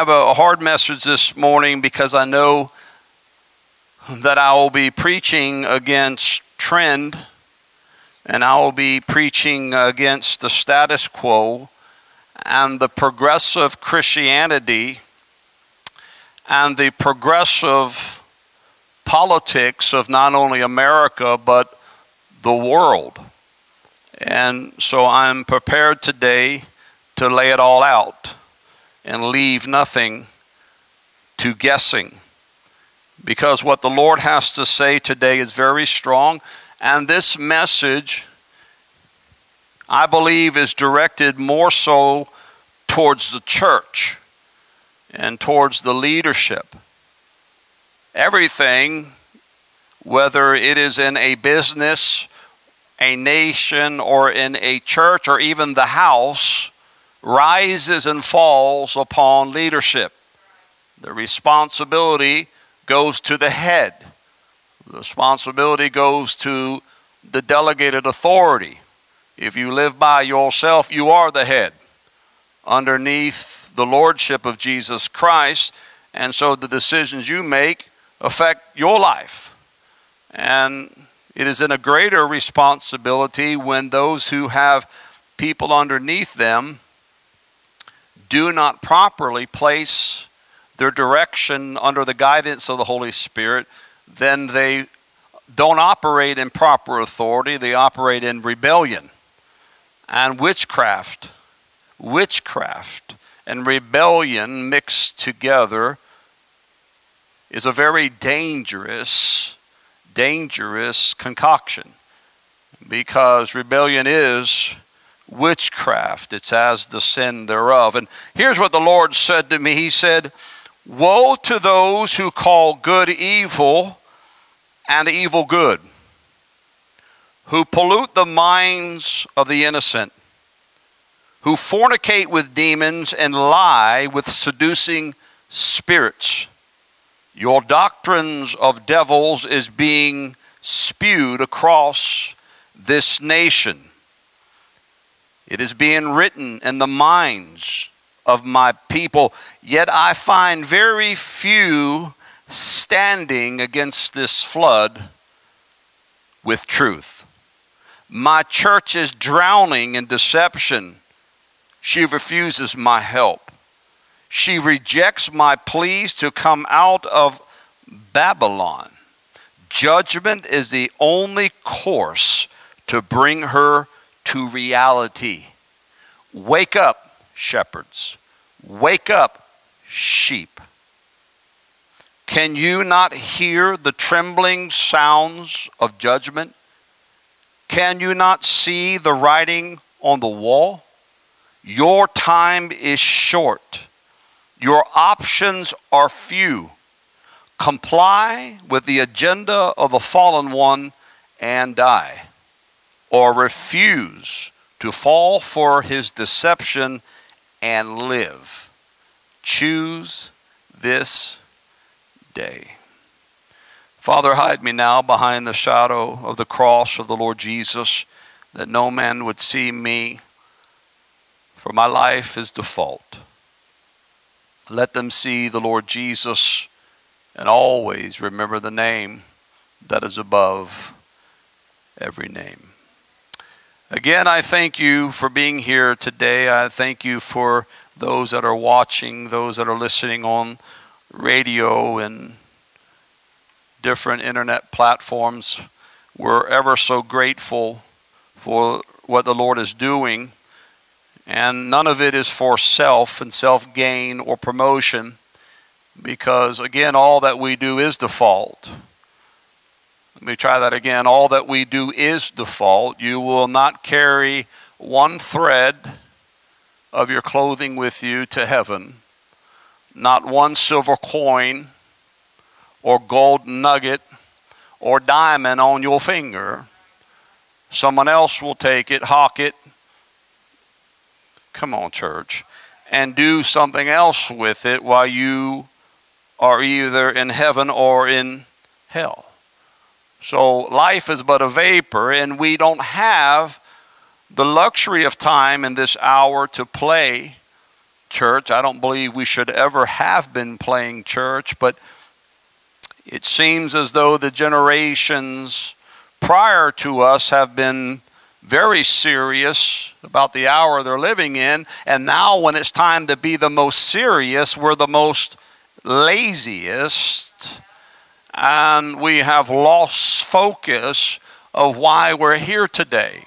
have a hard message this morning because I know that I will be preaching against trend and I will be preaching against the status quo and the progressive Christianity and the progressive politics of not only America but the world. And so I'm prepared today to lay it all out and leave nothing to guessing. Because what the Lord has to say today is very strong, and this message, I believe, is directed more so towards the church and towards the leadership. Everything, whether it is in a business, a nation, or in a church, or even the house, rises and falls upon leadership. The responsibility goes to the head. The responsibility goes to the delegated authority. If you live by yourself, you are the head underneath the lordship of Jesus Christ. And so the decisions you make affect your life. And it is in a greater responsibility when those who have people underneath them do not properly place their direction under the guidance of the Holy Spirit, then they don't operate in proper authority, they operate in rebellion and witchcraft. Witchcraft and rebellion mixed together is a very dangerous, dangerous concoction because rebellion is witchcraft. It's as the sin thereof. And here's what the Lord said to me He said, Woe to those who call good evil and evil good, who pollute the minds of the innocent, who fornicate with demons and lie with seducing spirits. Your doctrines of devils is being spewed across this nation. It is being written in the minds of my people, yet I find very few standing against this flood with truth. My church is drowning in deception. She refuses my help. She rejects my pleas to come out of Babylon. Judgment is the only course to bring her to reality. Wake up, shepherds. Wake up, sheep. Can you not hear the trembling sounds of judgment? Can you not see the writing on the wall? Your time is short. Your options are few. Comply with the agenda of the fallen one and die or refuse to fall for his deception and live. Choose this day. Father, hide me now behind the shadow of the cross of the Lord Jesus, that no man would see me, for my life is default. Let them see the Lord Jesus and always remember the name that is above every name. Again, I thank you for being here today. I thank you for those that are watching, those that are listening on radio and different internet platforms. We're ever so grateful for what the Lord is doing. And none of it is for self and self gain or promotion, because again, all that we do is default. Let me try that again. All that we do is default. You will not carry one thread of your clothing with you to heaven, not one silver coin or gold nugget or diamond on your finger. Someone else will take it, hawk it. Come on, church. And do something else with it while you are either in heaven or in hell. So life is but a vapor, and we don't have the luxury of time in this hour to play church. I don't believe we should ever have been playing church, but it seems as though the generations prior to us have been very serious about the hour they're living in. And now, when it's time to be the most serious, we're the most laziest. And we have lost focus of why we're here today.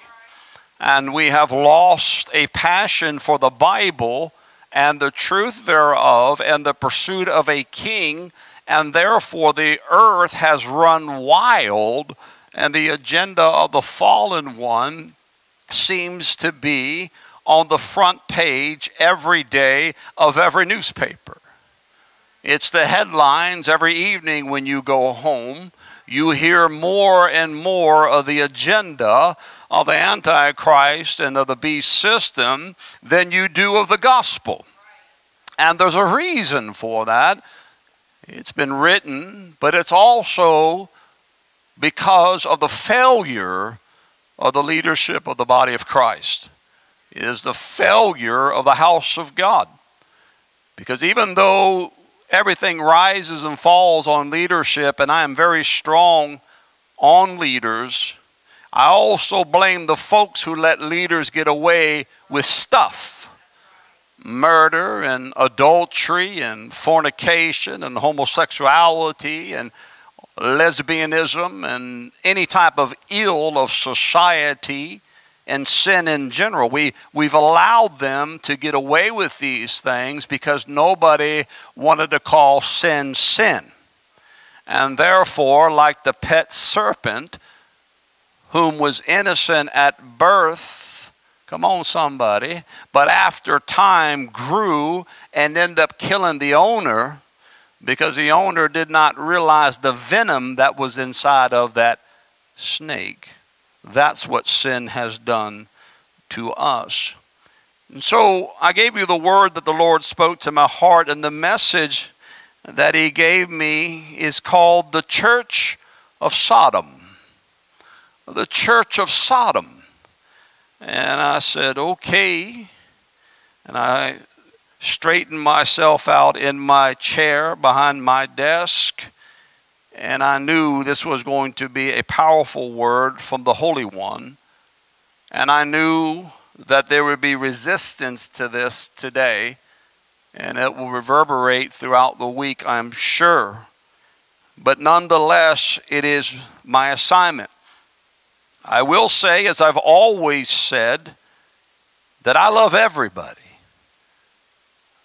And we have lost a passion for the Bible and the truth thereof and the pursuit of a king. And therefore, the earth has run wild and the agenda of the fallen one seems to be on the front page every day of every newspaper. It's the headlines every evening when you go home. You hear more and more of the agenda of the Antichrist and of the beast system than you do of the gospel. And there's a reason for that. It's been written, but it's also because of the failure of the leadership of the body of Christ. It is the failure of the house of God. Because even though everything rises and falls on leadership, and I am very strong on leaders, I also blame the folks who let leaders get away with stuff. Murder and adultery and fornication and homosexuality and lesbianism and any type of ill of society and sin in general. We, we've allowed them to get away with these things because nobody wanted to call sin sin. And therefore, like the pet serpent, whom was innocent at birth, come on, somebody, but after time grew and ended up killing the owner because the owner did not realize the venom that was inside of that snake. That's what sin has done to us. And so I gave you the word that the Lord spoke to my heart, and the message that He gave me is called the Church of Sodom. The Church of Sodom. And I said, okay. And I straightened myself out in my chair behind my desk, and I knew this was going to be a powerful word from the Holy One. And I knew that there would be resistance to this today, and it will reverberate throughout the week, I'm sure. But nonetheless, it is my assignment. I will say, as I've always said, that I love everybody.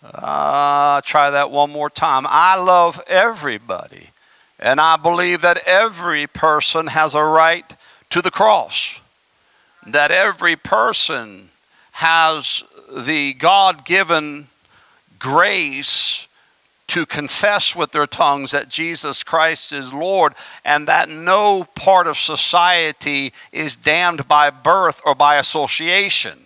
Uh, try that one more time. I love everybody. And I believe that every person has a right to the cross. That every person has the God given grace to confess with their tongues that Jesus Christ is Lord, and that no part of society is damned by birth or by association.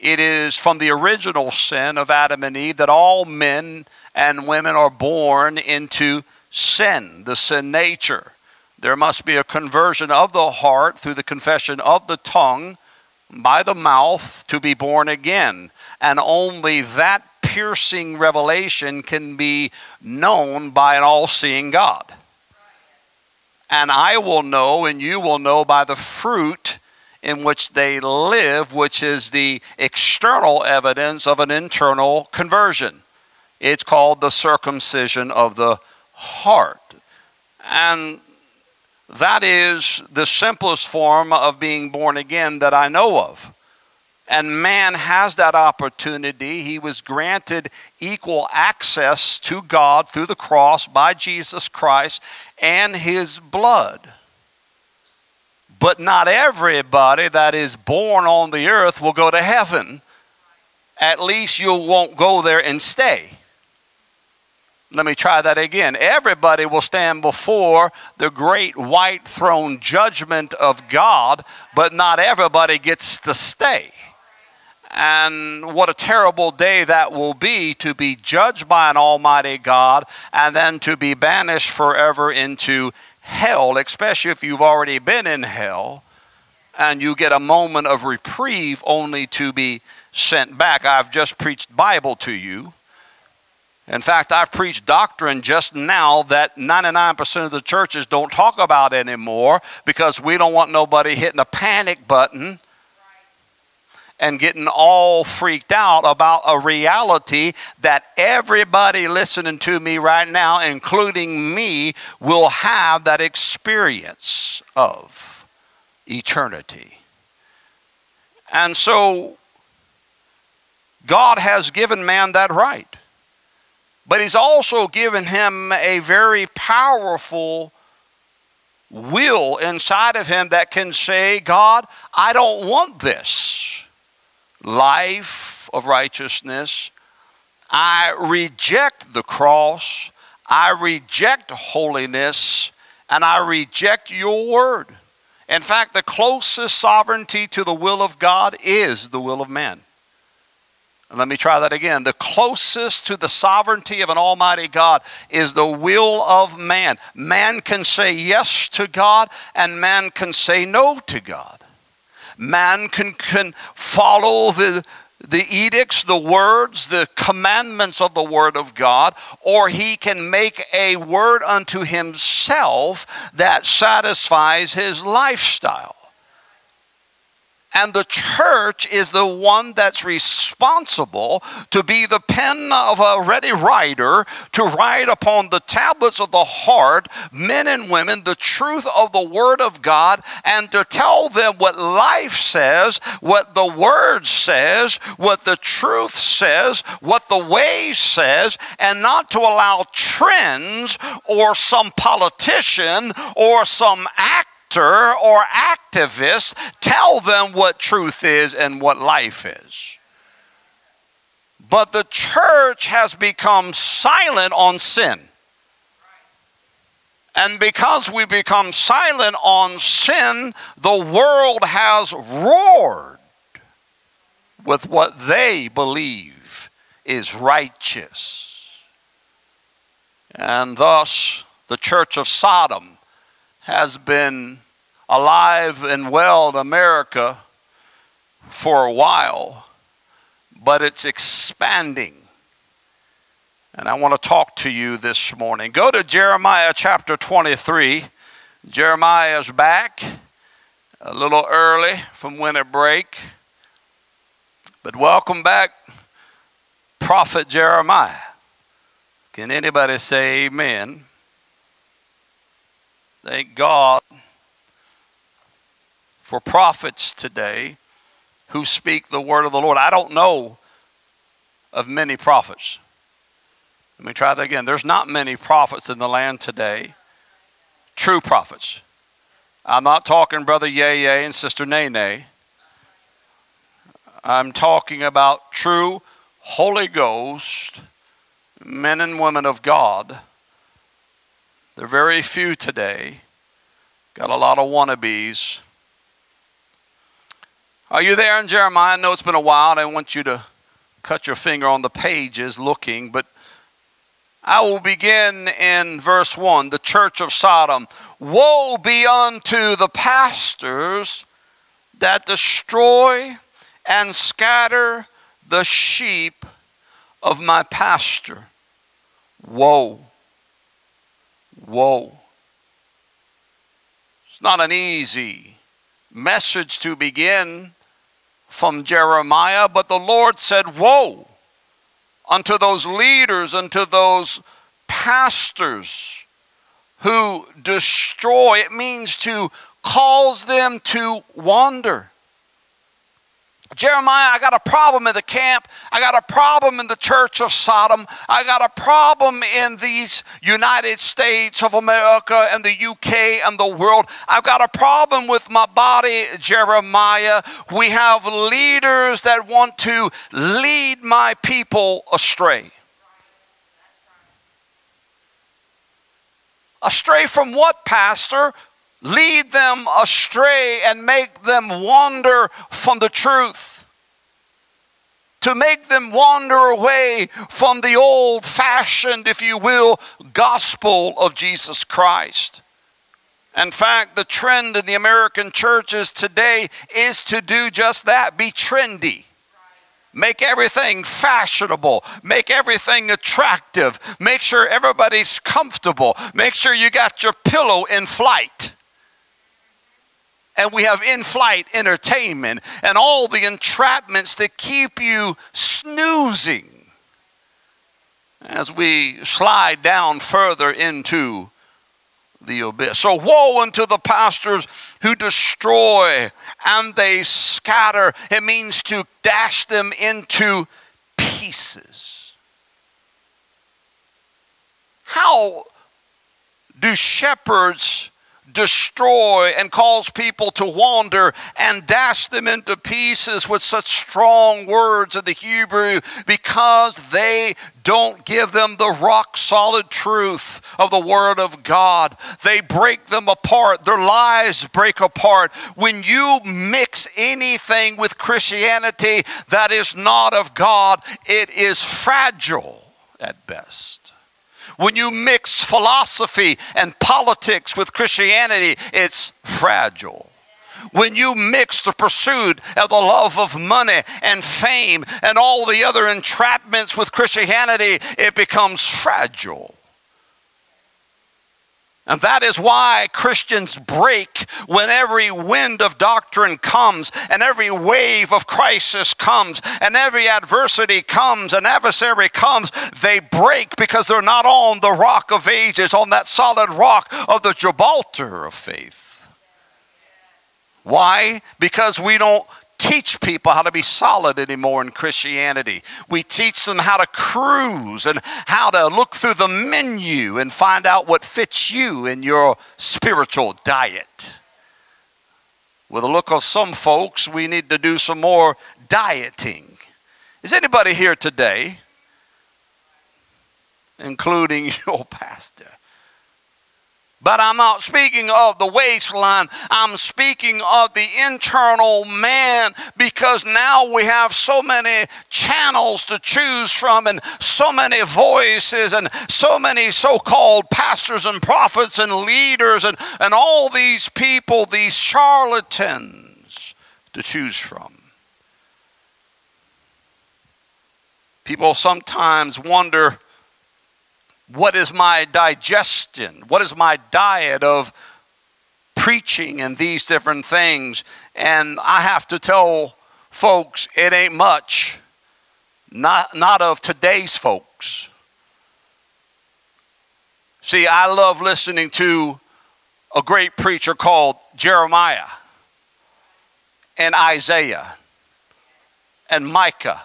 It is from the original sin of Adam and Eve that all men and women are born into sin, the sin nature. There must be a conversion of the heart through the confession of the tongue by the mouth to be born again. And only that piercing revelation can be known by an all seeing God. And I will know, and you will know by the fruit in which they live, which is the external evidence of an internal conversion. It's called the circumcision of the heart. And that is the simplest form of being born again that I know of. And man has that opportunity. He was granted equal access to God through the cross by Jesus Christ and his blood. But not everybody that is born on the earth will go to heaven. At least you won't go there and stay. Let me try that again. Everybody will stand before the great white throne judgment of God, but not everybody gets to stay. And what a terrible day that will be to be judged by an almighty God and then to be banished forever into hell, especially if you've already been in hell, and you get a moment of reprieve only to be sent back. I've just preached Bible to you. In fact, I've preached doctrine just now that 99% of the churches don't talk about anymore because we don't want nobody hitting a panic button and getting all freaked out about a reality that everybody listening to me right now, including me, will have that experience of eternity. And so, God has given man that right. But He's also given him a very powerful will inside of him that can say, God, I don't want this life of righteousness. I reject the cross. I reject holiness. And I reject your word. In fact, the closest sovereignty to the will of God is the will of man. Let me try that again. The closest to the sovereignty of an almighty God is the will of man. Man can say yes to God, and man can say no to God. Man can, can follow the, the edicts, the words, the commandments of the Word of God, or he can make a word unto himself that satisfies his lifestyle. And the church is the one that's responsible to be the pen of a ready writer to write upon the tablets of the heart, men and women, the truth of the Word of God, and to tell them what life says, what the Word says, what the truth says, what the way says, and not to allow trends or some politician or some actor or activist tell them what truth is and what life is. But the church has become silent on sin. And because we become silent on sin, the world has roared with what they believe is righteous. And thus, the church of Sodom has been alive and well in America for a while, but it's expanding. And I want to talk to you this morning. Go to Jeremiah chapter 23. Jeremiah's back a little early from winter break. But welcome back, Prophet Jeremiah. Can anybody say amen? Thank God for prophets today who speak the word of the Lord. I don't know of many prophets. Let me try that again. There's not many prophets in the land today, true prophets. I'm not talking Brother Yay Yay and Sister Nay Nay. I'm talking about true Holy Ghost men and women of God they're very few today. Got a lot of wannabes. Are you there in Jeremiah? I know it's been a while. I want you to cut your finger on the pages looking, but I will begin in verse 1 the church of Sodom. Woe be unto the pastors that destroy and scatter the sheep of my pasture. Woe. Woe. It's not an easy message to begin from Jeremiah, but the Lord said, Woe unto those leaders, unto those pastors who destroy. It means to cause them to wander. Jeremiah, I got a problem in the camp. I got a problem in the church of Sodom. I got a problem in these United States of America and the UK and the world. I've got a problem with my body, Jeremiah. We have leaders that want to lead my people astray. Astray from what, Pastor? Lead them astray and make them wander from the truth. To make them wander away from the old fashioned, if you will, gospel of Jesus Christ. In fact, the trend in the American churches today is to do just that be trendy. Make everything fashionable. Make everything attractive. Make sure everybody's comfortable. Make sure you got your pillow in flight. And we have in flight entertainment and all the entrapments that keep you snoozing as we slide down further into the abyss. So, woe unto the pastors who destroy and they scatter. It means to dash them into pieces. How do shepherds destroy and cause people to wander and dash them into pieces with such strong words of the Hebrew because they don't give them the rock solid truth of the Word of God. They break them apart. Their lives break apart. When you mix anything with Christianity that is not of God, it is fragile at best. When you mix philosophy and politics with Christianity, it's fragile. When you mix the pursuit of the love of money and fame and all the other entrapments with Christianity, it becomes fragile. And that is why Christians break when every wind of doctrine comes and every wave of crisis comes and every adversity comes and adversary comes. They break because they're not on the rock of ages, on that solid rock of the Gibraltar of faith. Why? Because we don't teach people how to be solid anymore in Christianity. We teach them how to cruise and how to look through the menu and find out what fits you in your spiritual diet. With the look of some folks, we need to do some more dieting. Is anybody here today, including your pastor, but I'm not speaking of the waistline. I'm speaking of the internal man because now we have so many channels to choose from and so many voices and so many so called pastors and prophets and leaders and, and all these people, these charlatans to choose from. People sometimes wonder what is my digestion? What is my diet of preaching and these different things? And I have to tell folks it ain't much, not, not of today's folks. See, I love listening to a great preacher called Jeremiah and Isaiah and Micah.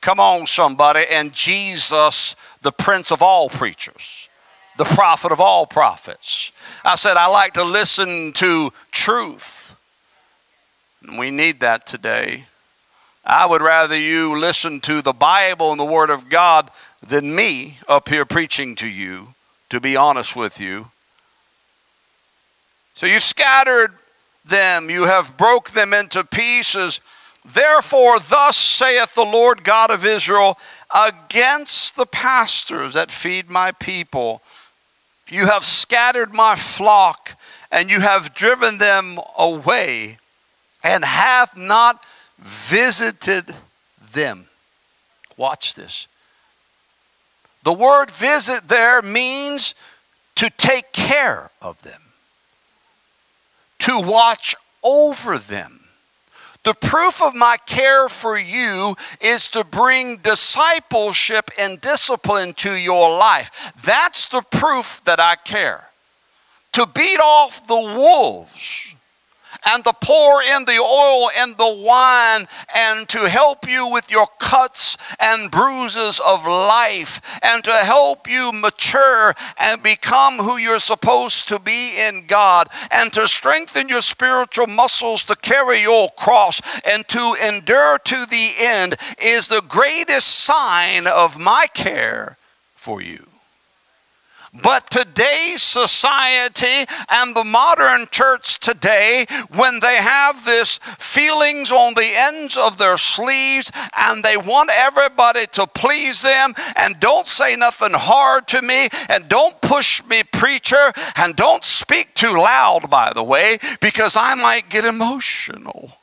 Come on, somebody. And Jesus the prince of all preachers, the prophet of all prophets. I said, I like to listen to truth. And we need that today. I would rather you listen to the Bible and the Word of God than me up here preaching to you, to be honest with you. So you scattered them, you have broke them into pieces. Therefore, thus saith the Lord God of Israel against the pastors that feed my people. You have scattered my flock, and you have driven them away, and have not visited them. Watch this. The word visit there means to take care of them, to watch over them. The proof of my care for you is to bring discipleship and discipline to your life. That's the proof that I care. To beat off the wolves and to pour in the oil and the wine and to help you with your cuts and bruises of life and to help you mature and become who you're supposed to be in God and to strengthen your spiritual muscles to carry your cross and to endure to the end is the greatest sign of my care for you. But today's society and the modern church today, when they have this feelings on the ends of their sleeves and they want everybody to please them and don't say nothing hard to me and don't push me, preacher, and don't speak too loud, by the way, because I might get emotional.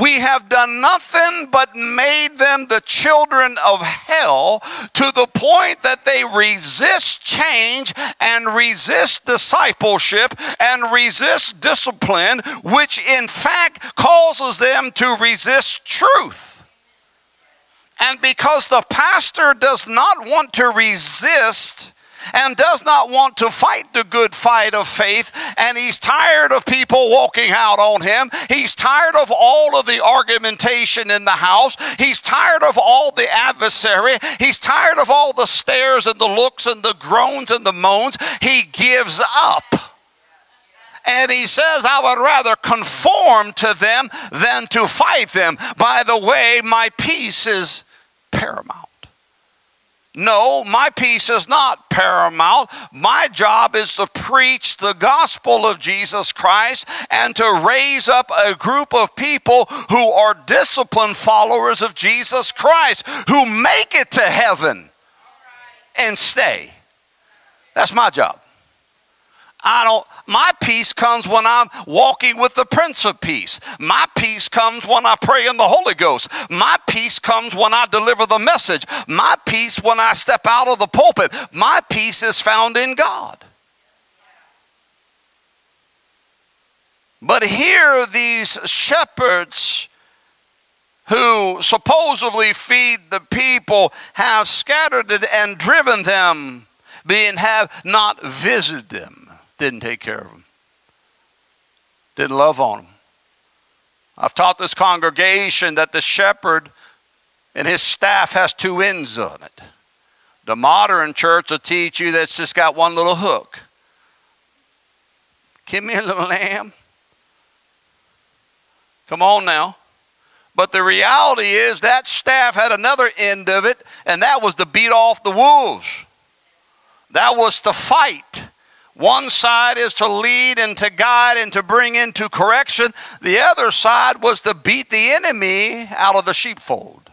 We have done nothing but made them the children of hell to the point that they resist change and resist discipleship and resist discipline, which in fact causes them to resist truth. And because the pastor does not want to resist and does not want to fight the good fight of faith, and he's tired of people walking out on him. He's tired of all of the argumentation in the house. He's tired of all the adversary. He's tired of all the stares and the looks and the groans and the moans. He gives up. And he says, I would rather conform to them than to fight them. By the way, my peace is paramount. No, my peace is not paramount. My job is to preach the gospel of Jesus Christ and to raise up a group of people who are disciplined followers of Jesus Christ, who make it to heaven and stay. That's my job. I don't, my peace comes when I'm walking with the Prince of Peace. My peace comes when I pray in the Holy Ghost. My peace comes when I deliver the message. My peace when I step out of the pulpit. My peace is found in God. But here, these shepherds who supposedly feed the people have scattered and driven them, being have not visited them didn't take care of them, didn't love on them. I've taught this congregation that the shepherd and his staff has two ends on it. The modern church will teach you that's just got one little hook. Give me a little lamb. Come on now. But the reality is that staff had another end of it, and that was to beat off the wolves. That was to fight. One side is to lead and to guide and to bring into correction. The other side was to beat the enemy out of the sheepfold.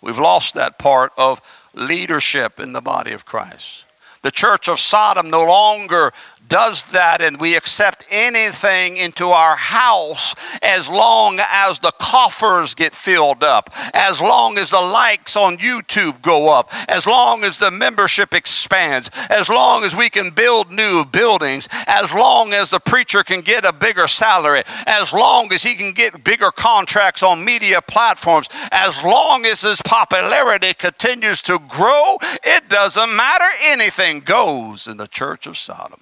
We've lost that part of leadership in the body of Christ. The church of Sodom no longer does that and we accept anything into our house as long as the coffers get filled up, as long as the likes on YouTube go up, as long as the membership expands, as long as we can build new buildings, as long as the preacher can get a bigger salary, as long as he can get bigger contracts on media platforms, as long as his popularity continues to grow, it doesn't matter. Anything goes in the church of Sodom.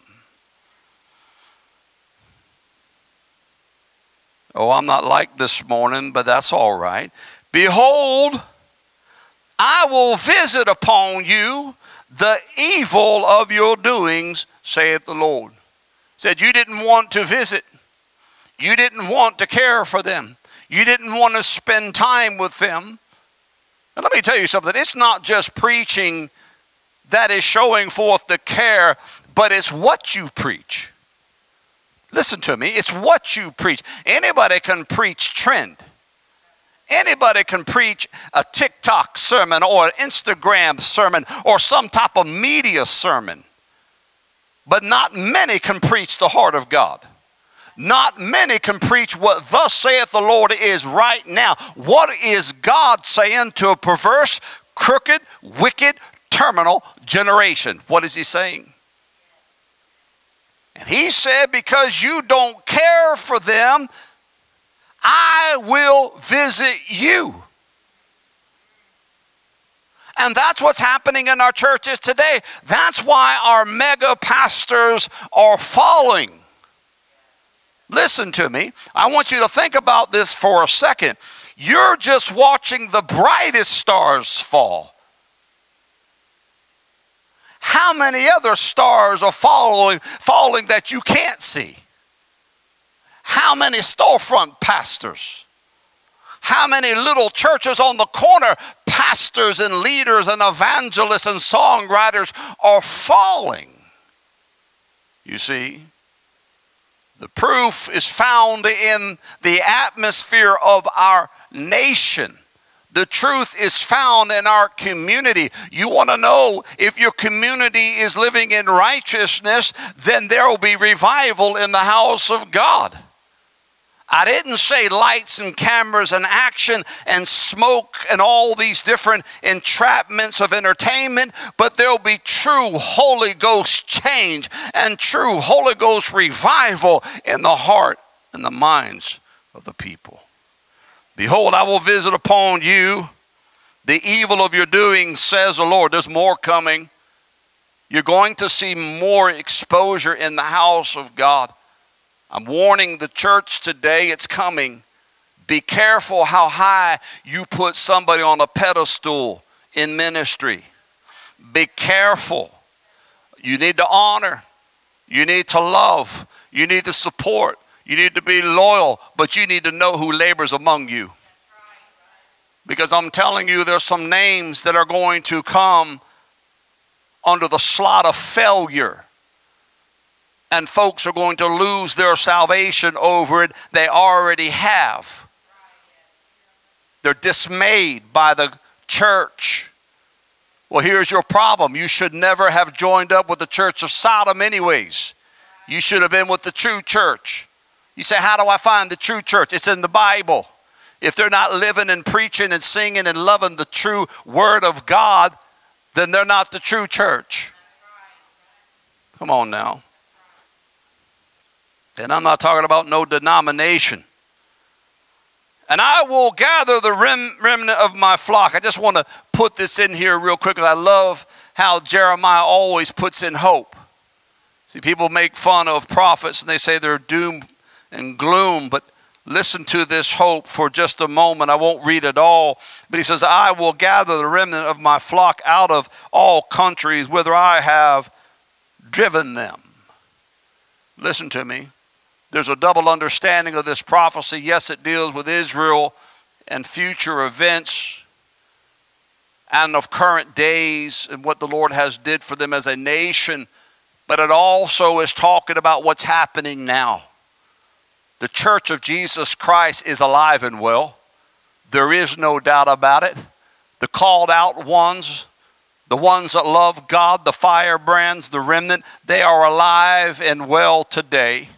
Oh, I'm not like this morning, but that's all right. Behold, I will visit upon you the evil of your doings, saith the Lord. Said you didn't want to visit. You didn't want to care for them. You didn't want to spend time with them. And let me tell you something. It's not just preaching that is showing forth the care, but it's what you preach. Listen to me, it's what you preach. Anybody can preach trend. Anybody can preach a TikTok sermon or an Instagram sermon or some type of media sermon. But not many can preach the heart of God. Not many can preach what thus saith the Lord is right now. What is God saying to a perverse, crooked, wicked, terminal generation? What is he saying? And he said, Because you don't care for them, I will visit you. And that's what's happening in our churches today. That's why our mega pastors are falling. Listen to me. I want you to think about this for a second. You're just watching the brightest stars fall how many other stars are following, falling that you can't see? How many storefront pastors? How many little churches on the corner, pastors and leaders and evangelists and songwriters are falling? You see, the proof is found in the atmosphere of our nation. The truth is found in our community. You want to know if your community is living in righteousness, then there will be revival in the house of God. I didn't say lights and cameras and action and smoke and all these different entrapments of entertainment, but there'll be true Holy Ghost change and true Holy Ghost revival in the heart and the minds of the people. Behold, I will visit upon you the evil of your doing, says the Lord. There's more coming. You're going to see more exposure in the house of God. I'm warning the church today, it's coming. Be careful how high you put somebody on a pedestal in ministry. Be careful. You need to honor, you need to love, you need to support, you need to be loyal, but you need to know who labors among you. Because I'm telling you, there's some names that are going to come under the slot of failure and folks are going to lose their salvation over it. They already have. They're dismayed by the church. Well, here's your problem. You should never have joined up with the church of Sodom, anyways. You should have been with the true church. You say, How do I find the true church? It's in the Bible. If they're not living and preaching and singing and loving the true word of God, then they're not the true church. Come on now. And I'm not talking about no denomination. And I will gather the rem- remnant of my flock. I just want to put this in here real quick because I love how Jeremiah always puts in hope. See, people make fun of prophets and they say they're doom and gloom, but listen to this hope for just a moment. I won't read it all, but he says, I will gather the remnant of my flock out of all countries whither I have driven them. Listen to me. There's a double understanding of this prophecy. Yes, it deals with Israel and future events and of current days and what the Lord has did for them as a nation, but it also is talking about what's happening now. The church of Jesus Christ is alive and well. There is no doubt about it. The called out ones, the ones that love God, the firebrands, the remnant, they are alive and well today.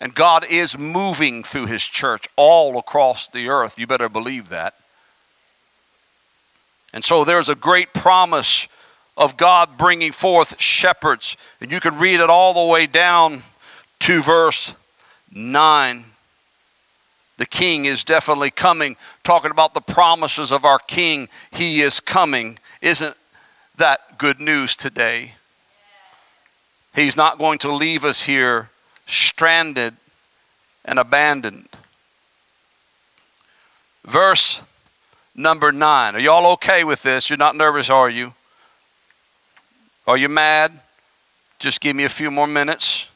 And God is moving through His church all across the earth. You better believe that. And so there's a great promise of God bringing forth shepherds. And you can read it all the way down to verse 9. The king is definitely coming, talking about the promises of our king. He is coming. Isn't that good news today? He's not going to leave us here stranded and abandoned. Verse number nine. Are y'all okay with this? You're not nervous, are you? Are you mad? Just give me a few more minutes.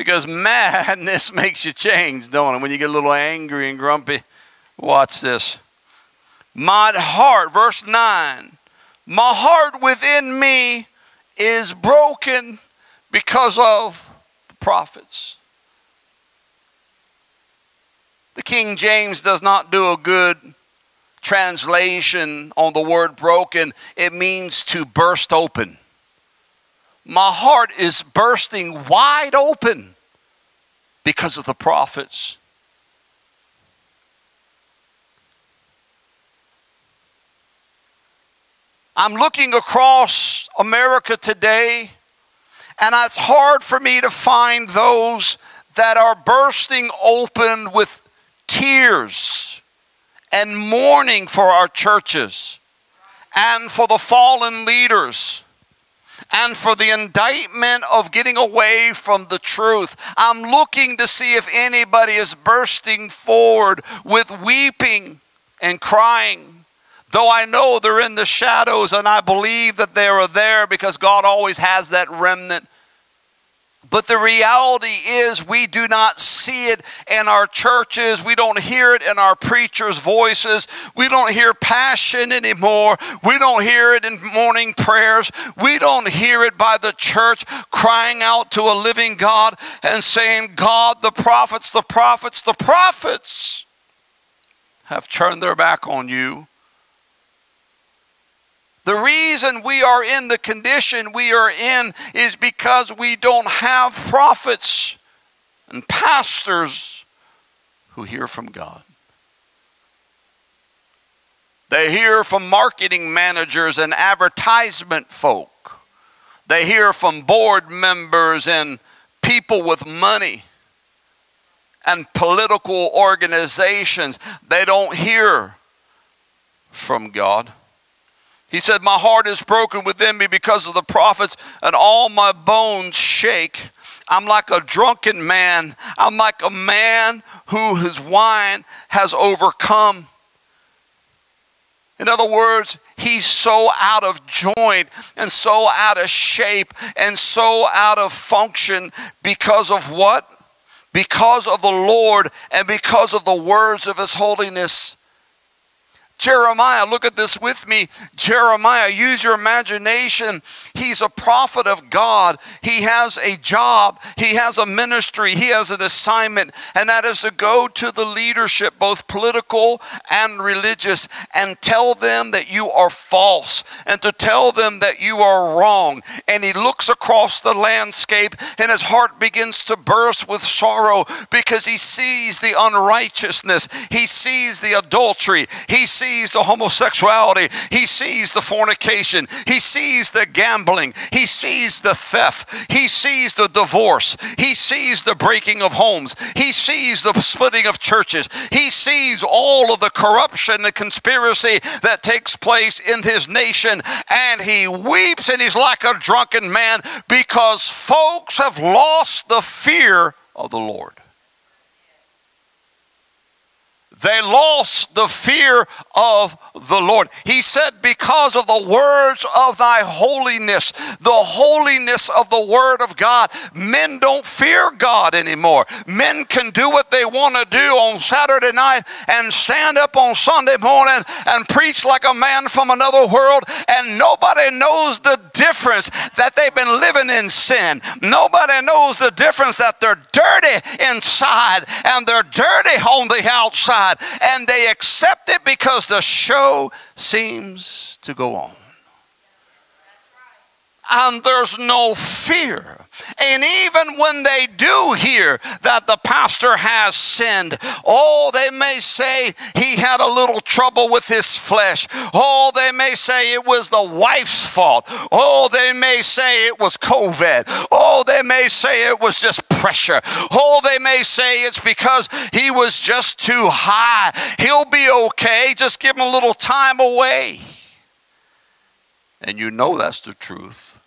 Because madness makes you change, don't it? When you get a little angry and grumpy. Watch this. My heart, verse 9, my heart within me is broken because of the prophets. The King James does not do a good translation on the word broken, it means to burst open. My heart is bursting wide open because of the prophets. I'm looking across America today and it's hard for me to find those that are bursting open with tears and mourning for our churches and for the fallen leaders and for the indictment of getting away from the truth. I'm looking to see if anybody is bursting forward with weeping and crying. Though I know they're in the shadows and I believe that they are there because God always has that remnant but the reality is, we do not see it in our churches. We don't hear it in our preachers' voices. We don't hear passion anymore. We don't hear it in morning prayers. We don't hear it by the church crying out to a living God and saying, God, the prophets, the prophets, the prophets have turned their back on you. The reason we are in the condition we are in is because we don't have prophets. and pastors who hear from God. They hear from marketing managers and advertisement folk. They hear from board members and people with money and political organizations. They don't hear from God. He said, My heart is broken within me because of the prophets, and all my bones shake. I'm like a drunken man. I'm like a man who his wine has overcome. In other words, he's so out of joint and so out of shape and so out of function because of what? Because of the Lord and because of the words of his holiness. Jeremiah, look at this with me. Jeremiah, use your imagination. He's a prophet of God. He has a job, he has a ministry, he has an assignment, and that is to go to the leadership, both political and religious, and tell them that you are false and to tell them that you are wrong. And he looks across the landscape, and his heart begins to burst with sorrow because he sees the unrighteousness, he sees the adultery, he sees sees the homosexuality, he sees the fornication, he sees the gambling, he sees the theft, he sees the divorce, he sees the breaking of homes, he sees the splitting of churches, he sees all of the corruption, the conspiracy that takes place in his nation, and he weeps and he's like a drunken man because folks have lost the fear of the Lord. They lost the fear of the Lord. He said, Because of the words of thy holiness, the holiness of the word of God, men don't fear God anymore. Men can do what they want to do on Saturday night and stand up on Sunday morning and preach like a man from another world, and nobody knows the difference that they've been living in sin. Nobody knows the difference that they're dirty inside and they're dirty on the outside. And they accept it because the show seems to go on. And there's no fear. And even when they do hear that the pastor has sinned, oh, they may say he had a little trouble with his flesh. Oh, they may say it was the wife's fault. Oh, they may say it was COVID. Oh, they may say it was just pressure. Oh, they may say it's because he was just too high. He'll be okay. Just give him a little time away. And you know that's the truth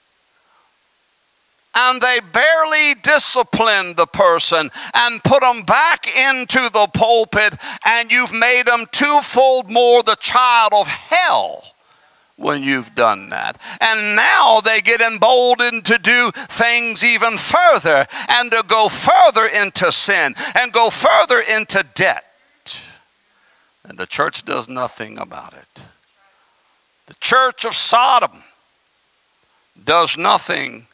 and they barely discipline the person and put them back into the pulpit, and you've made them twofold more the child of hell when you've done that. And now they get emboldened to do things even further and to go further into sin and go further into debt. And the church does nothing about it. The church of Sodom does nothing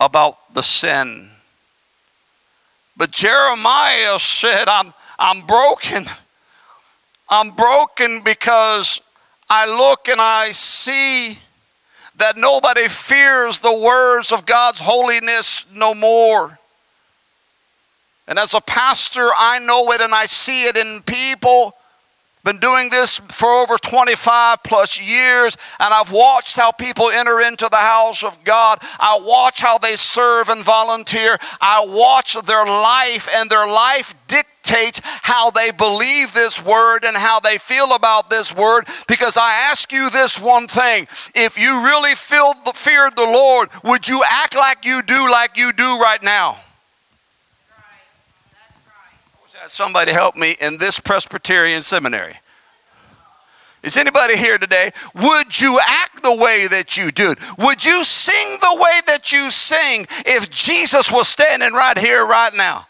about the sin. But Jeremiah said, I'm, I'm broken. I'm broken because I look and I see that nobody fears the words of God's holiness no more. And as a pastor, I know it and I see it in people been doing this for over 25 plus years, and I've watched how people enter into the house of God. I watch how they serve and volunteer. I watch their life, and their life dictates how they believe this word and how they feel about this word. Because I ask you this one thing if you really feel the, feared the Lord, would you act like you do, like you do right now? Somebody help me in this Presbyterian seminary. Is anybody here today? Would you act the way that you do? Would you sing the way that you sing if Jesus was standing right here, right now?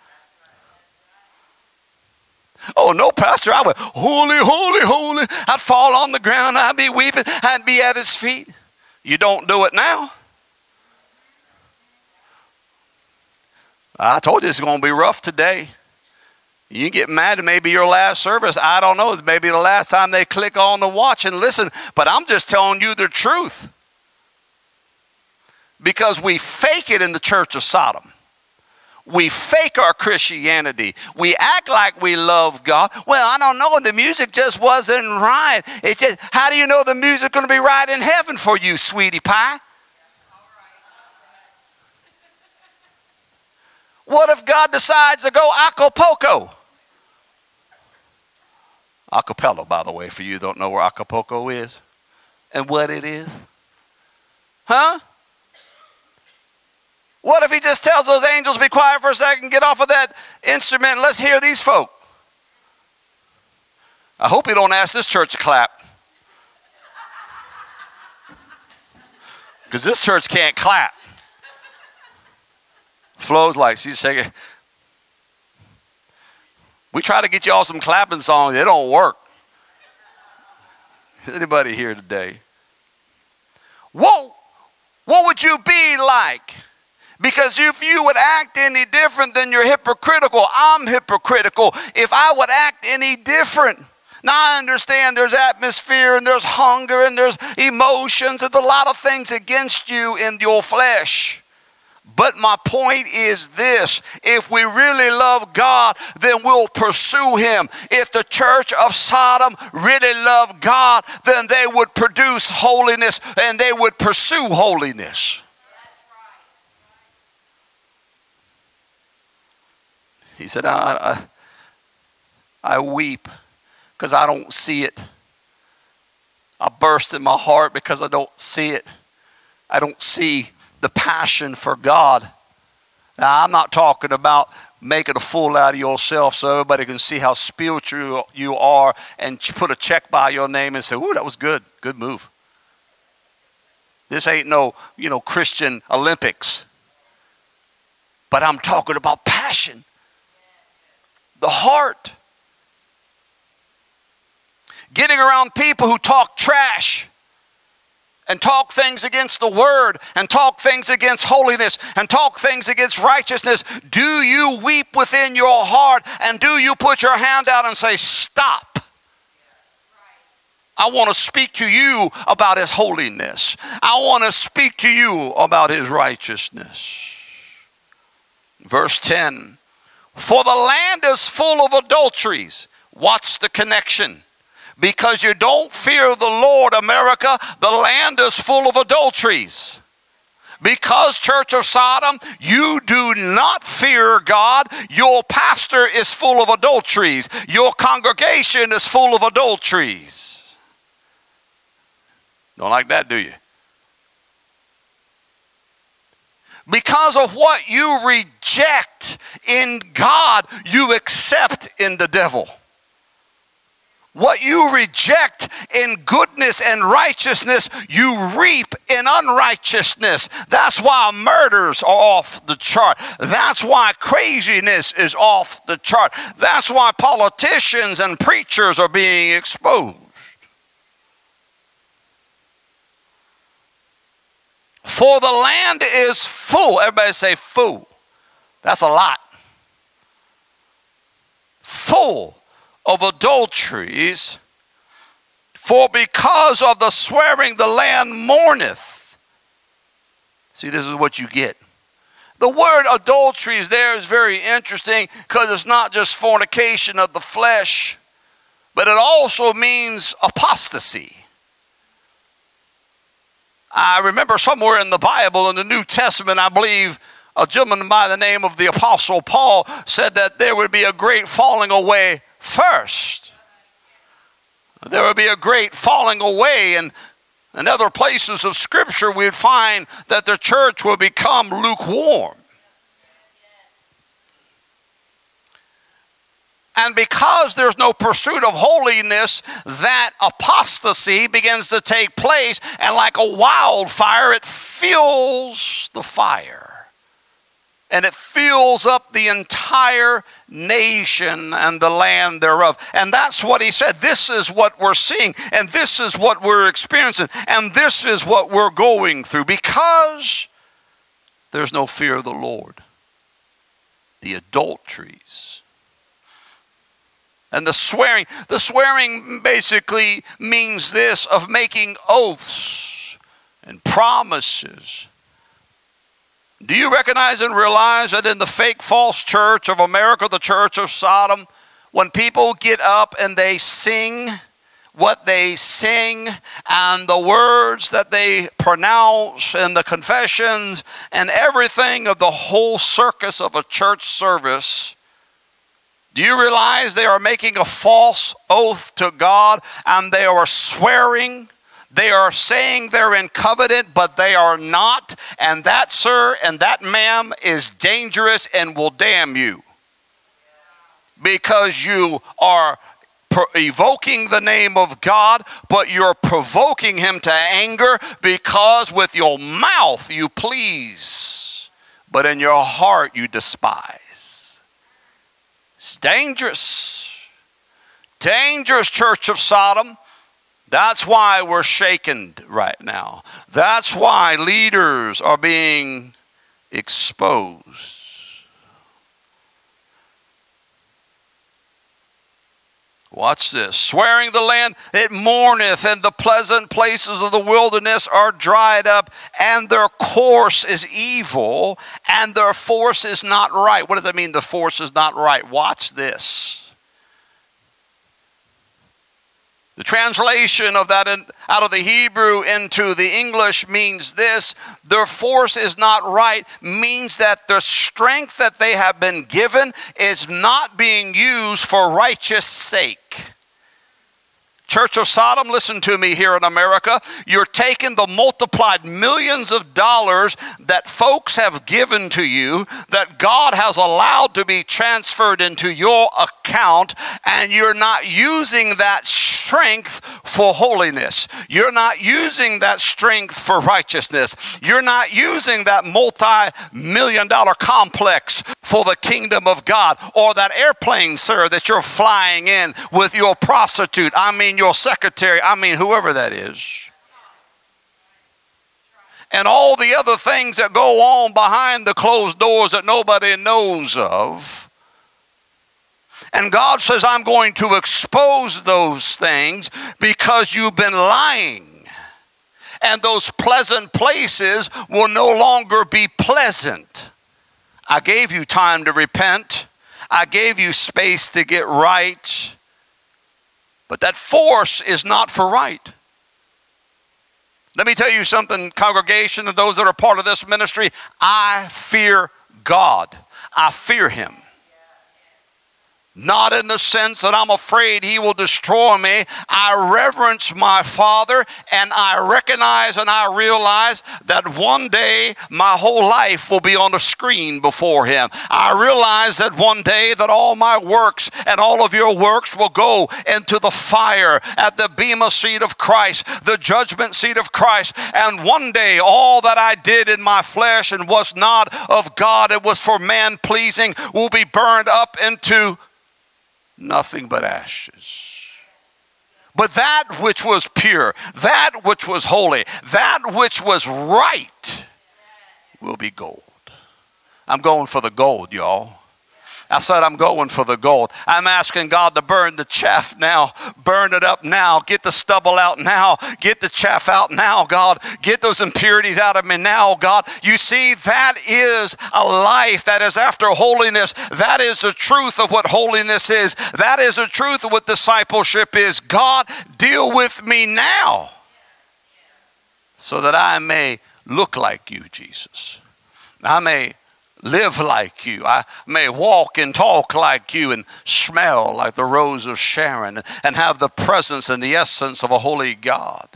Oh, no, Pastor, I would, holy, holy, holy. I'd fall on the ground, I'd be weeping, I'd be at his feet. You don't do it now. I told you it's going to be rough today. You get mad, maybe your last service. I don't know. It's maybe the last time they click on the watch and listen. But I'm just telling you the truth. Because we fake it in the church of Sodom. we fake our Christianity. We act like we love God. Well, I don't know. The music just wasn't right. It just, how do you know the music going to be right in heaven for you, sweetie pie? What if God decides to go Acapulco? Acapella, by the way, for you don't know where Acapulco is and what it is. Huh? What if he just tells those angels, be quiet for a second, get off of that instrument, and let's hear these folk? I hope he don't ask this church to clap. Because this church can't clap. Flows like she's shaking. We try to get you all some clapping songs, it don't work. Anybody here today? What, what would you be like? Because if you would act any different, then you're hypocritical. I'm hypocritical if I would act any different. Now I understand there's atmosphere and there's hunger and there's emotions and a lot of things against you in your flesh. But my point is this if we really love God, then we'll pursue Him. If the church of Sodom really loved God, then they would produce holiness and they would pursue holiness. He said, I, I, I weep because I don't see it. I burst in my heart because I don't see it. I don't see the passion for God. Now, I'm not talking about making a fool out of yourself so everybody can see how spiritual you are and put a check by your name and say, Ooh, that was good. Good move. This ain't no, you know, Christian Olympics. But I'm talking about passion the heart. Getting around people who talk trash and talk things against the word and talk things against holiness and talk things against righteousness. Do you weep within your heart and do you put your hand out and say, Stop? I want to speak to you about his holiness. I want to speak to you about his righteousness. Verse 10 for the land is full of adulteries. What's the connection? Because you don't fear the Lord, America, the land is full of adulteries. Because, Church of Sodom, you do not fear God, your pastor is full of adulteries, your congregation is full of adulteries. Don't like that, do you? Because of what you reject in God, you accept in the devil. What you reject in goodness and righteousness, you reap in unrighteousness. That's why murders are off the chart. That's why craziness is off the chart. That's why politicians and preachers are being exposed. For the land is full. Everybody say full. That's a lot. Full of adulteries. For because of the swearing, the land mourneth. See, this is what you get. The word adulteries there is very interesting because it's not just fornication of the flesh, but it also means apostasy. I remember somewhere in the Bible, in the New Testament, I believe a gentleman by the name of the Apostle Paul said that there would be a great falling away first. There would be a great falling away, and in other places of Scripture, we'd find that the church will become lukewarm. And because there's no pursuit of holiness, that apostasy begins to take place, and like a wildfire, it fuels the fire. And it fills up the entire nation and the land thereof. And that's what he said. This is what we're seeing, and this is what we're experiencing, and this is what we're going through because there's no fear of the Lord. The adulteries and the swearing, the swearing basically means this of making oaths and promises Do you recognize and realize that in the fake false church of America, the church of Sodom, when people get up and they sing what they sing and the words that they pronounce and the confessions and everything of the whole circus of a church service, do you realize they are making a false oath to God and they are swearing? They are saying they're in covenant, but they are not. And that, sir, and that, ma'am, is dangerous and will damn you. Because you are evoking the name of God, but you're provoking him to anger because with your mouth you please, but in your heart you despise. It's dangerous. Dangerous, church of Sodom. That's why we're shaken right now. That's why leaders are being exposed. Watch this. Swearing the land, it mourneth, and the pleasant places of the wilderness are dried up, and their course is evil, and their force is not right. What does that mean, the force is not right? Watch this. The translation of that in, out of the Hebrew into the English means this their force is not right, means that the strength that they have been given is not being used for righteous sake. Church of Sodom, listen to me here in America. You're taking the multiplied millions of dollars that folks have given to you, that God has allowed to be transferred into your account, and you're not using that strength for holiness. You're not using that strength for righteousness. You're not using that multi million dollar complex for the kingdom of God or that airplane, sir, that you're flying in with your prostitute. I mean, your secretary. I mean, whoever that is. And all the other things that go on behind the closed doors that nobody knows of. And God says, I'm going to expose those things because you've been lying. And those pleasant places will no longer be pleasant. I gave you time to repent, I gave you space to get right. But that force is not for right. Let me tell you something, congregation, and those that are part of this ministry. I fear God. I fear Him. Not in the sense that I'm afraid he will destroy me. I reverence my Father and I recognize and I realize that one day my whole life will be on the screen before him. I realize that one day that all my works and all of your works will go into the fire at the bema seat of Christ, the judgment seat of Christ. And one day all that I did in my flesh and was not of God, it was for man pleasing, will be burned up into nothing but ashes. But that which was pure, that which was holy, that which was right will be gold. I'm going for the gold, y'all. I said, I'm going for the gold. I'm asking God to burn the chaff now, burn it up now, get the stubble out now, get the chaff out now, God. Get those impurities out of me now, God. You see, that is a life that is after holiness. That is the truth of what holiness is. That is the truth of what discipleship is. God, deal with me now so that I may look like you, Jesus. I may live like you. I may walk and talk like you and smell like the rose of Sharon and have the presence and the essence of a holy God.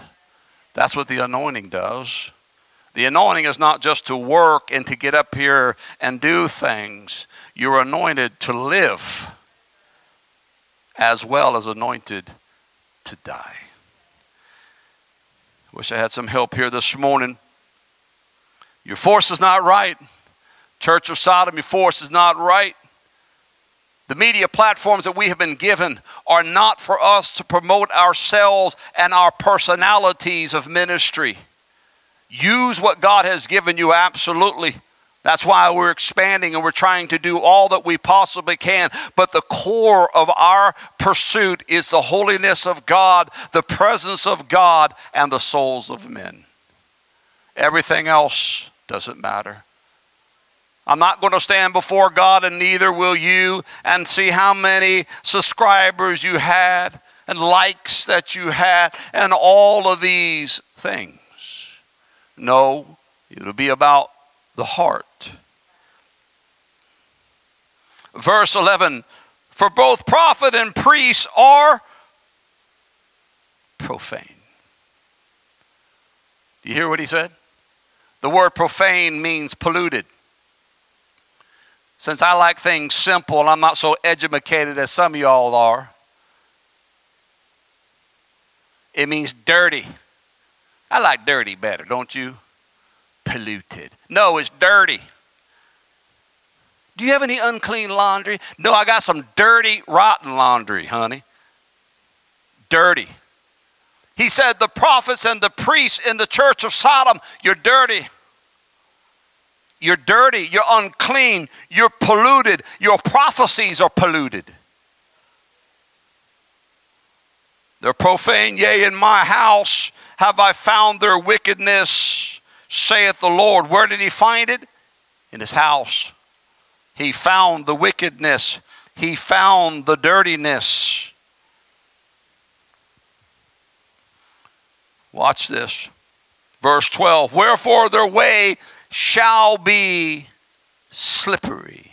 That's what the anointing does. The anointing is not just to work and to get up here and do things. You're anointed to live as well as anointed to die. I wish I had some help here this morning. Your force is not right. Church of Sodom, your force is not right. The media platforms that we have been given are not for us to promote ourselves and our personalities of ministry. Use what God has given you absolutely. That's why we're expanding and we're trying to do all that we possibly can. But the core of our pursuit is the holiness of God, the presence of God, and the souls of men. Everything else doesn't matter. I'm not going to stand before God, and neither will you, and see how many subscribers you had, and likes that you had, and all of these things. No, it'll be about the heart. Verse 11 For both prophet and priest are profane. Do you hear what he said? The word profane means polluted. Since I like things simple and I'm not so educated as some of y'all are, it means dirty. I like dirty better, don't you? Polluted. No, it's dirty. Do you have any unclean laundry? No, I got some dirty, rotten laundry, honey. Dirty. He said, The prophets and the priests in the church of Sodom, you're dirty. You're dirty. You're unclean. You're polluted. Your prophecies are polluted. They're profane. Yea, in my house have I found their wickedness, saith the Lord. Where did he find it? In his house. He found the wickedness, he found the dirtiness. Watch this. Verse 12 Wherefore their way shall be slippery.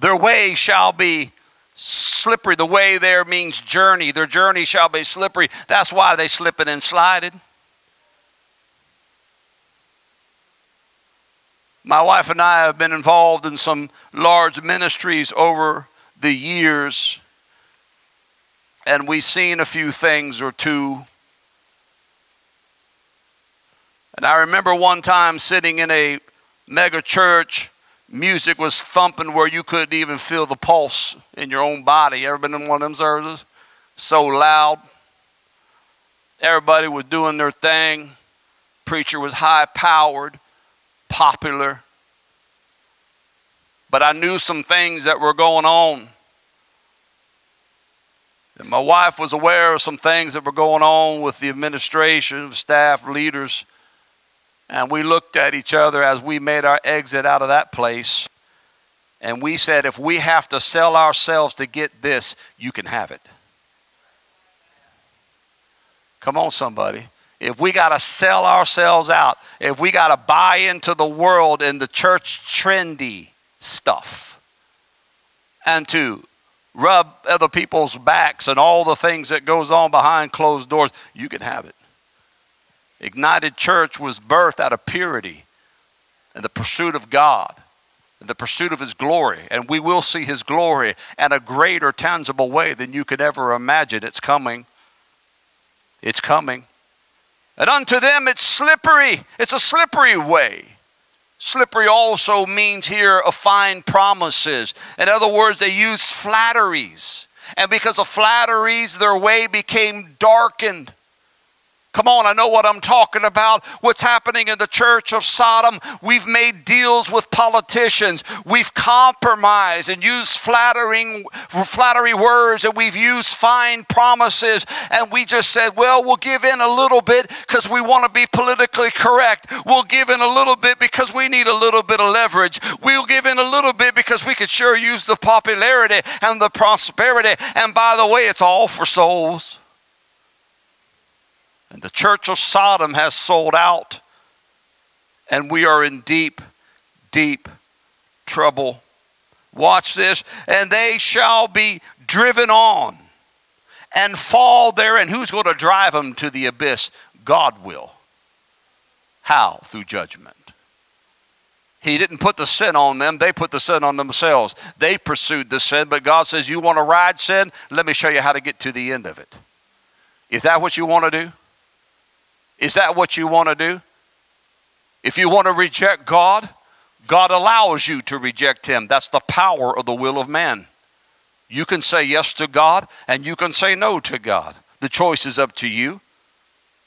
Their way shall be slippery. The way there means journey. Their journey shall be slippery. That's why they slipping and slided. My wife and I have been involved in some large ministries over the years, and we've seen a few things or two. And I remember one time sitting in a mega church, music was thumping where you couldn't even feel the pulse in your own body. Ever been in one of them services? So loud. Everybody was doing their thing. Preacher was high powered popular. But I knew some things that were going on. And my wife was aware of some things that were going on with the administration, staff, leaders. And we looked at each other as we made our exit out of that place. And we said, if we have to sell ourselves to get this, you can have it. Come on, somebody if we got to sell ourselves out, if we got to buy into the world and the church trendy stuff, and to rub other people's backs and all the things that goes on behind closed doors, you can have it. Ignited Church was birthed out of purity and the pursuit of God, and the pursuit of His glory, and we will see His glory in a greater, tangible way than you could ever imagine. It's coming. It's coming. And unto them it's slippery. It's a slippery way. Slippery also means here a fine promises. In other words, they use flatteries. And because of flatteries, their way became darkened. Come on, I know what I'm talking about. What's happening in the church of Sodom? We've made deals with politicians. We've compromised and used flattering, flattery words, and we've used fine promises. And we just said, well, we'll give in a little bit because we want to be politically correct. We'll give in a little bit because we need a little bit of leverage. We'll give in a little bit because we could sure use the popularity and the prosperity. And by the way, it's all for souls. And the church of Sodom has sold out, and we are in deep, deep trouble. Watch this. And they shall be driven on and fall there. And who's going to drive them to the abyss? God will. How? Through judgment. He didn't put the sin on them, they put the sin on themselves. They pursued the sin, but God says, You want to ride sin? Let me show you how to get to the end of it. Is that what you want to do? Is that what you want to do? If you want to reject God, God allows you to reject Him. That's the power of the will of man. You can say yes to God and you can say no to God. The choice is up to you.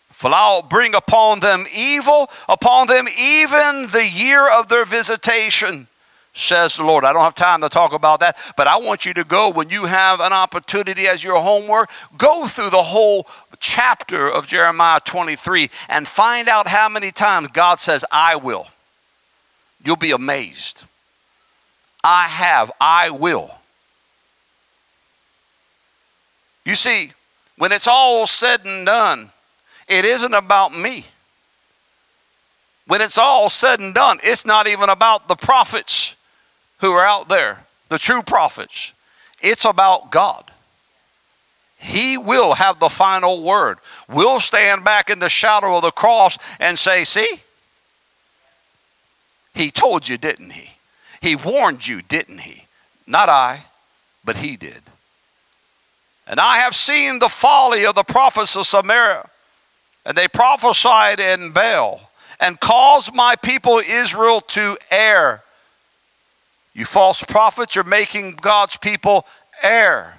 For I'll bring upon them evil, upon them even the year of their visitation, says the Lord. I don't have time to talk about that, but I want you to go when you have an opportunity as your homework, go through the whole chapter of Jeremiah 23 and find out how many times God says, I will. You'll be amazed. I have, I will. You see, when it's all said and done, it isn't about me. When it's all said and done, it's not even about the prophets who are out there, the true prophets. It's about God. He will have the final word. We'll stand back in the shadow of the cross and say, See, he told you, didn't he? He warned you, didn't he? Not I, but he did. And I have seen the folly of the prophets of Samaria, and they prophesied in Baal and caused my people Israel to err. You false prophets you're making God's people err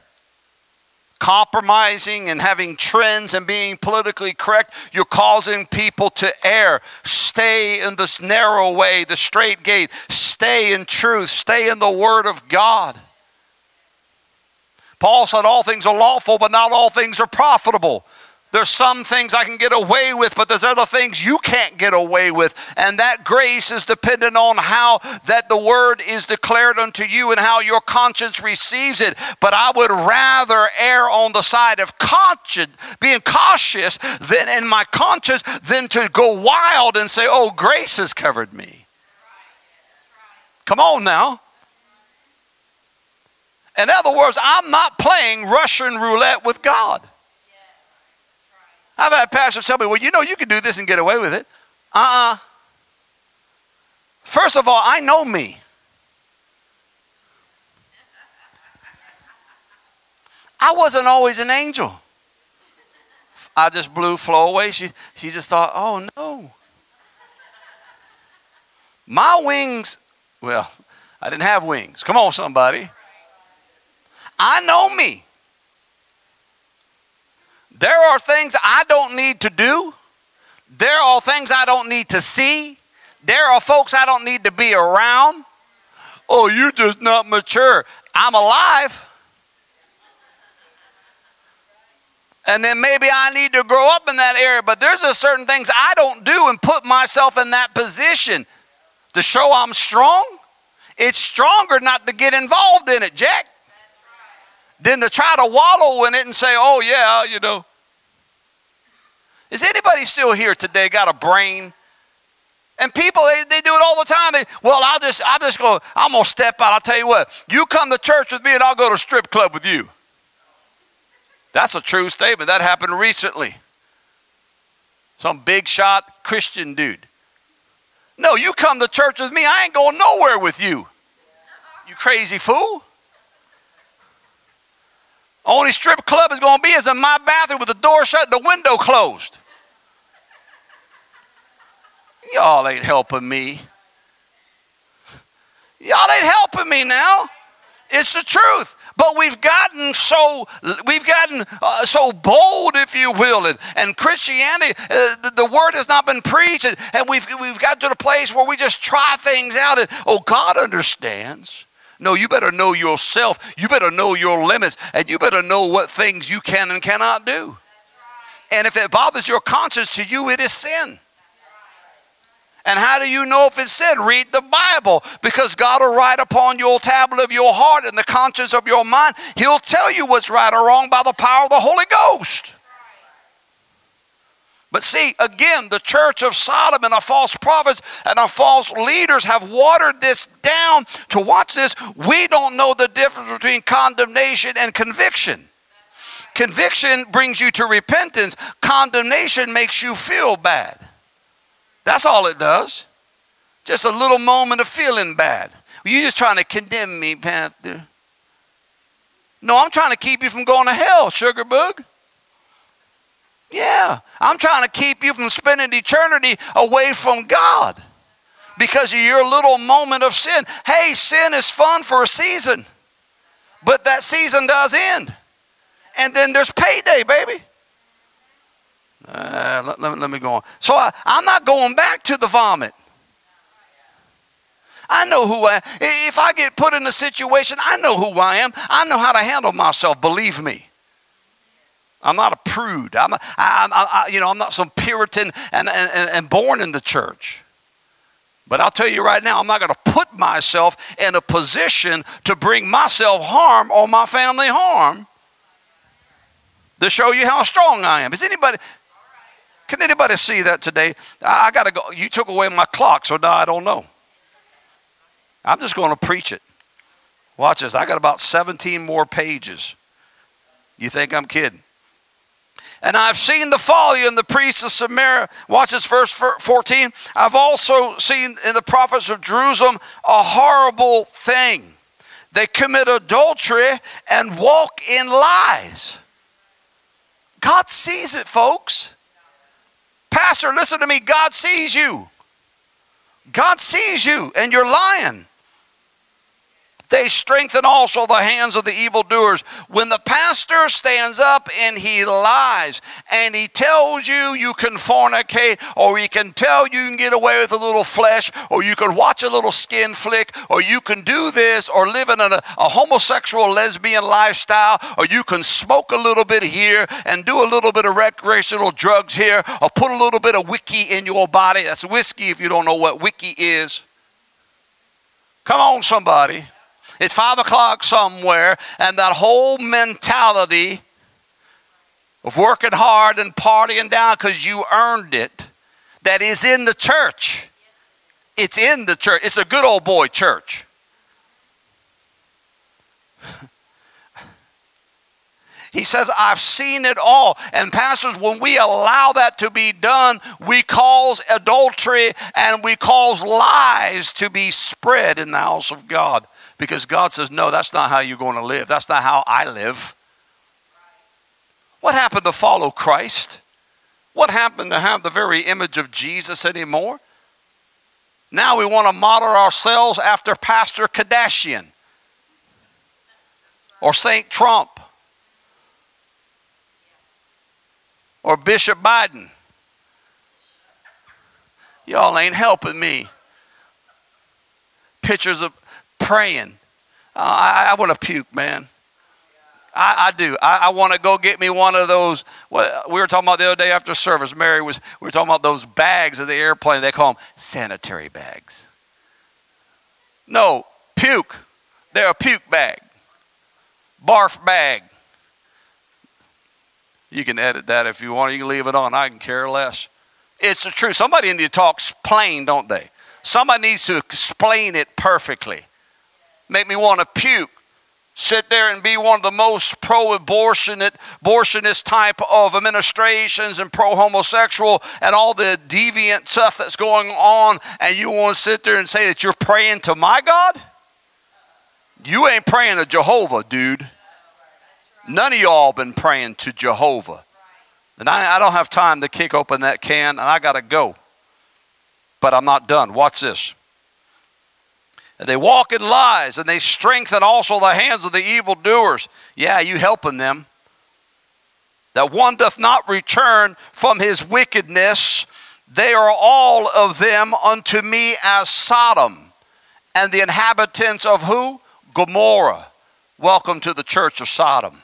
compromising and having trends and being politically correct, you're causing people to err. Stay in this narrow way, the straight gate. Stay in truth. Stay in the Word of God. Paul said, All things are lawful, but not all things are profitable. There's some things I can get away with, but there's other things you can't get away with. And that grace is dependent on how that the word is declared unto you and how your conscience receives it. But I would rather err on the side of conscience, being cautious than in my conscience than to go wild and say, oh, grace has covered me. Come on now. In other words, I'm not playing Russian roulette with God. I've had pastors tell me, well, you know, you can do this and get away with it. Uh uh First of all, I know me. I wasn't always an angel. I just blew Flo away. She, she just thought, oh no. My wings, well, I didn't have wings. Come on, somebody. I know me. There are things I don't need to do. There are things I don't need to see. There are folks I don't need to be around. Oh, you're just not mature. I'm alive. And then maybe I need to grow up in that area, but there's a certain things I don't do and put myself in that position to show I'm strong. It's stronger not to get involved in it, Jack, than to try to wallow in it and say, oh, yeah, you know. Is anybody still here today got a brain? And people, they, they do it all the time. They, well, I'll just, I'm just going, I'm going to step out. I'll tell you what, you come to church with me and I'll go to strip club with you. That's a true statement. That happened recently. Some big shot Christian dude. No, you come to church with me, I ain't going nowhere with you. You crazy fool. Only strip club is going to be is in my bathroom with the door shut and the window closed. Y'all ain't helping me. Y'all ain't helping me now. It's the truth. But we've gotten so we've gotten uh, so bold, if you will, and, and Christianity, uh, the, the, word has not been preached, and, and we've we've got to the place where we just try things out, and oh, God understands. No, you better know yourself. You better know your limits, and you better know what things you can and cannot do. And if it bothers your conscience, to you it is sin. And how do you know if it's sin? Read the Bible because God will write upon your tablet of your heart and the conscience of your mind. He'll tell you what's right or wrong by the power of the Holy Ghost. But see, again, the church of Sodom and our false prophets and our false leaders have watered this down to watch this. We don't know the difference between condemnation and conviction. Conviction brings you to repentance, condemnation makes you feel bad. That's all it does. Just a little moment of feeling bad. You're just trying to condemn me, Pastor. No, I'm trying to keep you from going to hell, sugar bug. Yeah, I'm trying to keep you from spending eternity away from God because of your little moment of sin. Hey, sin is fun for a season, but that season does end. And then there's payday, baby. Uh, let, let, let, me go on. So I, I'm not going back to the vomit. I know who I am. If I get put in a situation, I know who I am. I know how to handle myself, believe me. I'm not a prude. I'm, a, I, I, I, you know, I'm not some Puritan and, and, and born in the church. But I'll tell you right now, I'm not going to put myself in a position to bring myself harm or my family harm to show you how strong I am. Is anybody, can anybody see that today? I, I got to go. You took away my clock, so now I don't know. I'm just going to preach it. Watch this. I got about 17 more pages. You think I'm kidding? And I've seen the folly in the priests of Samaria. Watch this, verse 14. I've also seen in the prophets of Jerusalem a horrible thing. They commit adultery and walk in lies. God sees it, folks. Pastor, listen to me. God sees you. God sees you, and you're lying. They strengthen also the hands of the evildoers. When the pastor stands up and he lies and he tells you you can fornicate, or he can tell you you can get away with a little flesh, or you can watch a little skin flick, or you can do this, or live in a, a homosexual lesbian lifestyle, or you can smoke a little bit here and do a little bit of recreational drugs here, or put a little bit of wiki in your body. That's whiskey if you don't know what wiki is. Come on, somebody. It's five o'clock somewhere, and that whole mentality of working hard and partying down because you earned it that is in the church. It's in the church. It's a good old boy church. He says, I've seen it all. And, pastors, when we allow that to be done, we cause adultery and we cause lies to be spread in the house of God. Because God says, no, that's not how you're going to live. That's not how I live. What happened to follow Christ? What happened to have the very image of Jesus anymore? Now we want to model ourselves after Pastor Kardashian or St. Trump or Bishop Biden. Y'all ain't helping me. Pictures of praying. Uh, I, I want to puke, man. I, I, do. I, I want to go get me one of those. Well, we were talking about the other day after service. Mary was. We were talking about those bags of the airplane. They call them sanitary bags. No, puke. They're a puke bag, barf bag. You can edit that if you want. You can leave it on. I can care less. It's the truth. Somebody need to talk plain, don't they? Somebody needs to explain it perfectly make me want to puke. Sit there and be one of the most pro abortionist type of administrations and pro homosexual and all the deviant stuff that's going on, and you want to sit there and say that you're praying to my God? You ain't praying to Jehovah, dude. None of y'all been praying to Jehovah. And I, I don't have time to kick open that can, and I got to go. But I'm not done. Watch this. And they walk in lies, and they strengthen also the hands of the evildoers. Yeah, you helping them. That one doth not return from his wickedness. They are all of them unto me as Sodom, and the inhabitants of who? Gomorrah. Welcome to the church of Sodom.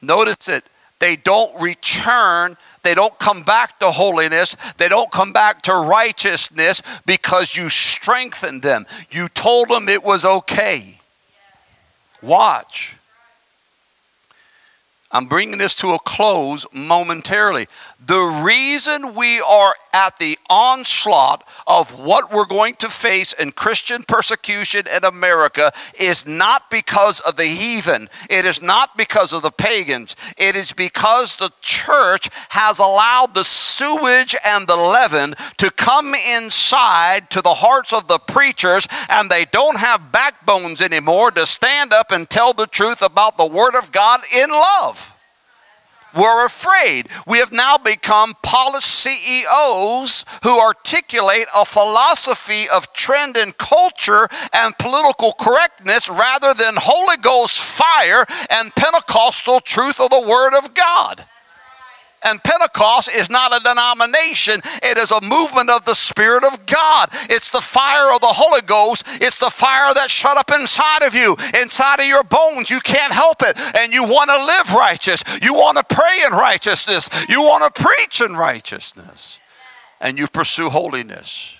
Notice it. They don't return they don't come back to holiness. They don't come back to righteousness because you strengthened them. You told them it was okay. Watch. I'm bringing this to a close momentarily. The reason we are at the onslaught of what we're going to face in Christian persecution in America is not because of the heathen. It is not because of the pagans. It is because the church has allowed the sewage and the leaven to come inside to the hearts of the preachers, and they don't have backbones anymore to stand up and tell the truth about the Word of God in love. We're afraid. We have now become polished CEOs who articulate a philosophy of trend and culture and political correctness rather than Holy Ghost fire and Pentecostal truth of the Word of God. And Pentecost is not a denomination, it is a movement of the Spirit of God. It's the fire of the Holy Ghost. It's the fire that shut up inside of you, inside of your bones. You can't help it. And you want to live righteous. You want to pray in righteousness. You want to preach in righteousness. and you pursue holiness.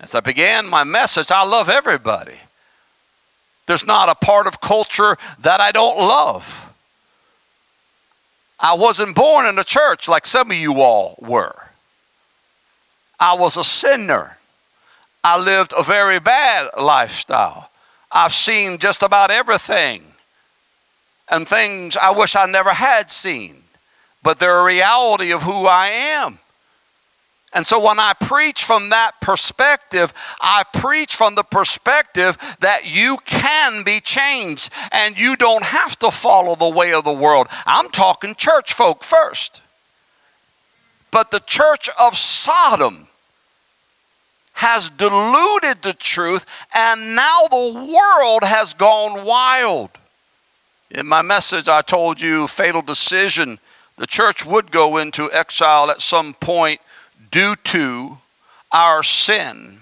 As I began my message, I love everybody. There's not a part of culture that I don't love. I wasn't born in a church like some of you all were. I was a sinner. I lived a very bad lifestyle. I've seen just about everything and things I wish I never had seen, but they're a reality of who I am. And so when I preach from that perspective, I preach from the perspective that you can be changed and you don't have to follow the way of the world. I'm talking church folk first. But the church of Sodom has diluted the truth, and now the world has gone wild. In my message, I told you fatal decision. The church would go into exile at some point due to our sin,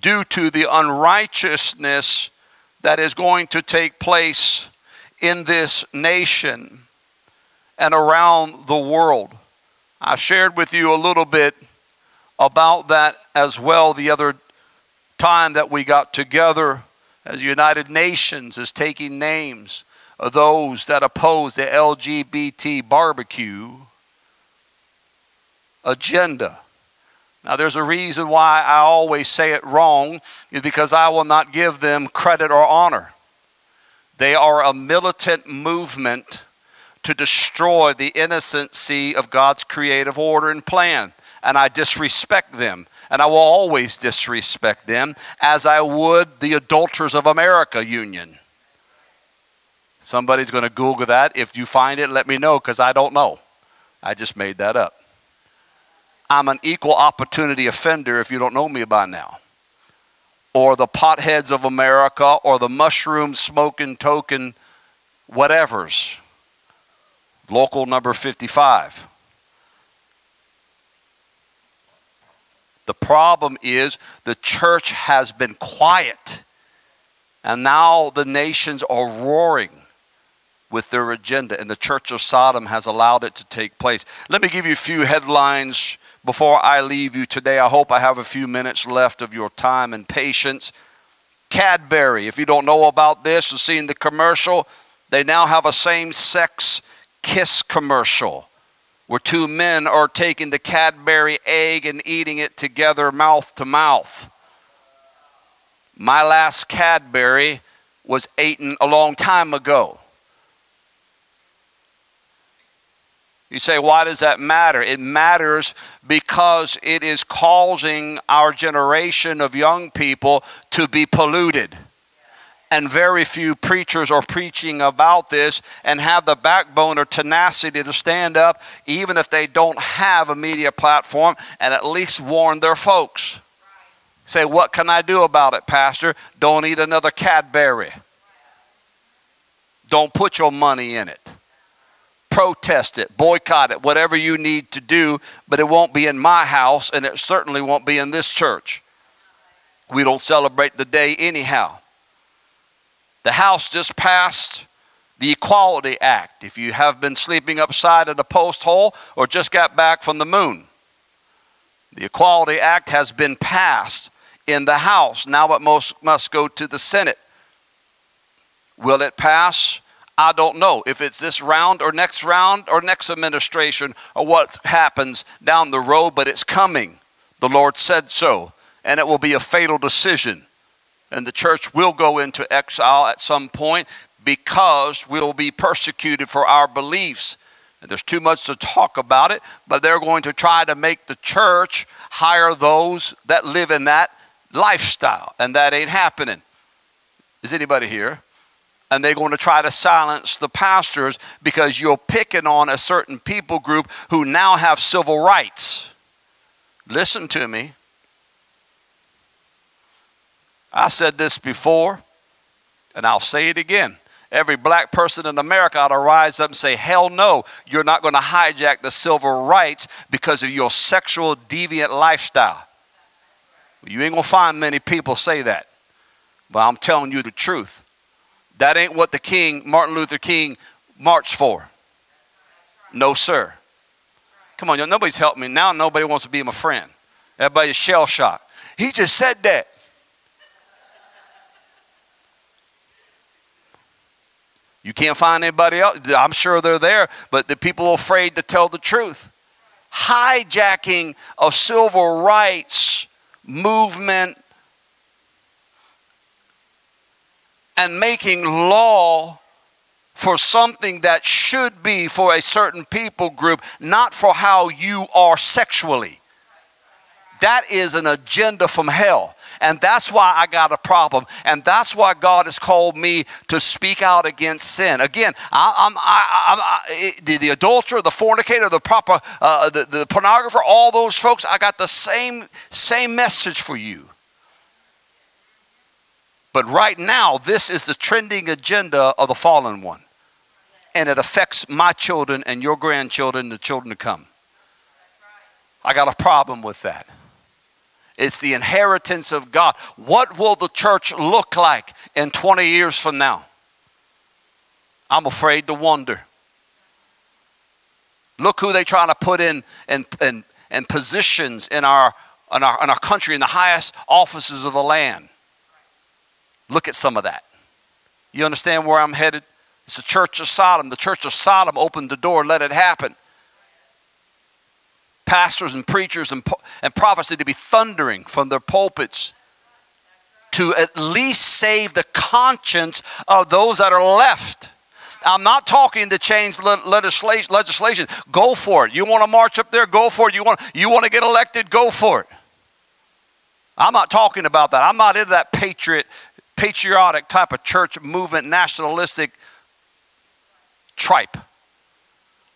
due to the unrighteousness that is going to take place in this nation and around the world. I shared with you a little bit about that as well the other time that we got together as the United Nations is taking names of those that oppose the LGBT barbecue agenda. Now, there's a reason why I always say it wrong, is because I will not give them credit or honor. They are a militant movement to destroy the innocency of God's creative order and plan. And I disrespect them. And I will always disrespect them as I would the Adulterers of America Union. Somebody's going to Google that. If you find it, let me know because I don't know. I just made that up. I'm an equal opportunity offender if you don't know me by now. Or the potheads of America, or the mushroom smoking token whatevers. Local number 55. The problem is the church has been quiet, and now the nations are roaring with their agenda, and the church of Sodom has allowed it to take place. Let me give you a few headlines before I leave you today. I hope I have a few minutes left of your time and patience. Cadbury, if you don't know about this or seen the commercial, they now have a same sex kiss commercial where two men are taking the Cadbury egg and eating it together, mouth to mouth. My last Cadbury was eaten a long time ago. You say, why does that matter? It matters because it is causing our generation of young people to be polluted. And very few preachers are preaching about this and have the backbone or tenacity to stand up, even if they don't have a media platform, and at least warn their folks. Say, what can I do about it, Pastor? Don't eat another Cadbury. Don't put your money in it protest it, boycott it, whatever you need to do, but it won't be in my house and it certainly won't be in this church. We don't celebrate the day anyhow. The House just passed the Equality Act. If you have been sleeping upside in a post hole or just got back from the moon, the Equality Act has been passed in the House. Now it must, must go to the Senate. Will it pass? I don't know if it's this round or next round or next administration or what happens down the road, but it's coming. The Lord said so, and it will be a fatal decision. And the church will go into exile at some point because we'll be persecuted for our beliefs. And there's too much to talk about it, but they're going to try to make the church hire those that live in that lifestyle, and that ain't happening. Is anybody here? And they're going to try to silence the pastors because you're picking on a certain people group who now have civil rights. Listen to me. I said this before, and I'll say it again. Every black person in America ought to rise up and say, Hell no, you're not going to hijack the civil rights because of your sexual deviant lifestyle. You ain't going to find many people say that. But I'm telling you the truth. That ain't what the King, Martin Luther King, marched for. No, sir. Come on, nobody's helping me. Now nobody wants to be my friend. Everybody's shell shocked. He just said that. You can't find anybody else. I'm sure they're there, but the people are afraid to tell the truth. Hijacking of civil rights movement and making law for something that should be for a certain people group, not for how you are sexually. That is an agenda from hell. And that's why I got a problem. And that's why God has called me to speak out against sin. Again, I, I'm, I, I, the, the adulterer, the fornicator, the proper, uh, the, the pornographer, all those folks, I got the same, same message for you. But right now, this is the trending agenda of the fallen one. And it affects my children and your grandchildren, the children to come. I got a problem with that. It's the inheritance of God. What will the church look like in 20 years from now? I'm afraid to wonder. Look who they trying to put in, in, in, in positions in our, in, our, in our country, in the highest offices of the land. Look at some of that. You understand where I'm headed? It's the church of Sodom. The church of Sodom opened the door, let it happen pastors and preachers and, and prophets need to be thundering from their pulpits to at least save the conscience of those that are left. I'm not talking to change legislation. Go for it. You want to march up there? Go for it. You want, you want to get elected? Go for it. I'm not talking about that. I'm not into that patriot, patriotic type of church movement, nationalistic tripe.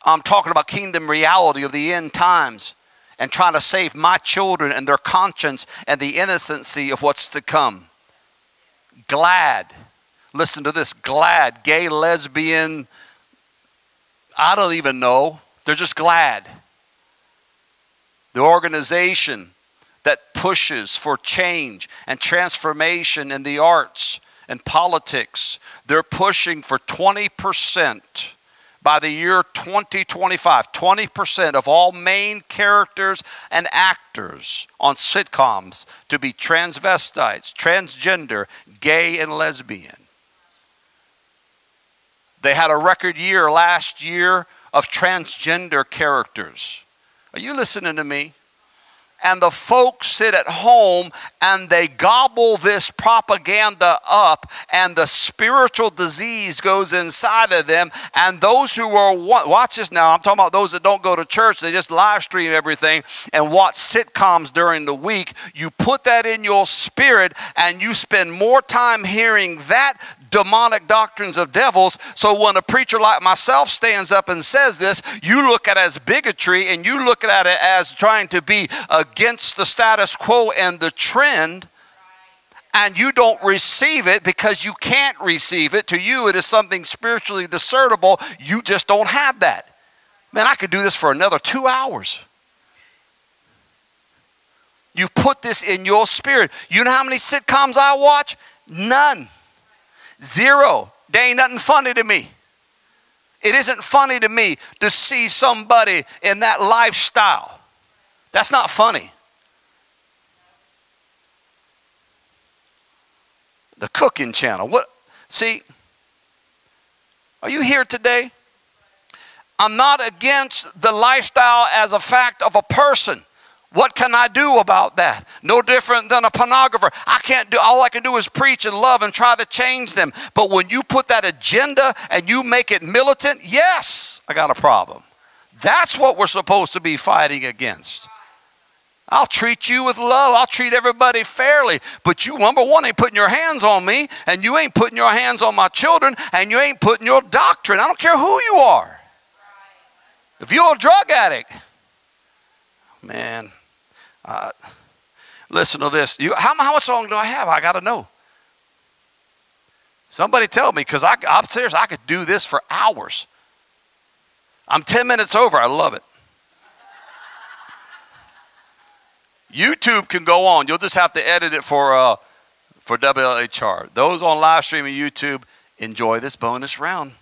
I'm talking about kingdom reality of the end times and trying to save my children and their conscience and the innocency of what's to come. GLAAD. Listen to this GLAAD, gay, lesbian, I don't even know. They're just glad. The organization that pushes for change and transformation in the arts and politics, they're pushing for 20% by the year 2025, 20% of all main characters and actors on sitcoms to be transvestites, transgender, gay, and lesbian. They had a record year last year of transgender characters. Are you listening to me? And the folks sit at home and they gobble this propaganda up, and the spiritual disease goes inside of them. And those who are, watch this now, I'm talking about those that don't go to church, they just live stream everything and watch sitcoms during the week. You put that in your spirit, and you spend more time hearing that demonic doctrines of devils. So when a preacher like myself stands up and says this, you look at it as bigotry and you look at it as trying to be against the status quo and the trend. And you don't receive it because you can't receive it. To you, it is something spiritually discernible. You just don't have that. Man, I could do this for another two hours. You put this in your spirit. You know how many sitcoms I watch? None. Zero. There ain't nothing funny to me. It isn't funny to me to see somebody in that lifestyle. That's not funny. The cooking channel. What see? Are you here today? I'm not against the lifestyle as a fact of a person. What can I do about that? No different than a pornographer. I can't do, all I can do is preach and love and try to change them. But when you put that agenda and you make it militant, yes, I got a problem. That's what we're supposed to be fighting against. I'll treat you with love. I'll treat everybody fairly. But you, number one, ain't putting your hands on me, and you ain't putting your hands on my children, and you ain't putting your doctrine. I don't care who you are. If you're a drug addict, man, uh, listen to this. You, how, how much long do I have? I got to know. Somebody tell me, because I'm serious, I could do this for hours. I'm 10 minutes over. I love it. YouTube can go on. You'll just have to edit it for, uh, for WILR. Those on live streaming YouTube, enjoy this bonus round.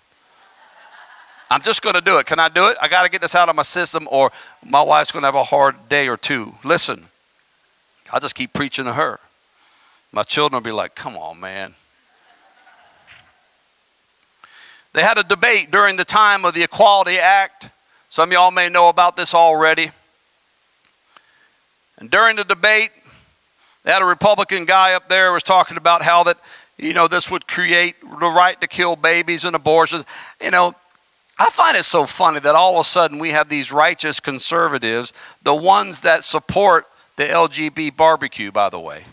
I'm just going to do it. Can I do it? I got to get this out of my system, or my wife's going to have a hard day or two. Listen, I'll just keep preaching to her. My children will be like, come on, man. They had a debate during the time of the Equality Act. Some of y'all may know about this already. And during the debate, they had a Republican guy up there was talking about how that, you know, this would create the right to kill babies and abortions. You know, I find it so funny that all of a sudden we have these righteous conservatives, the ones that support the LGB barbecue, by the way.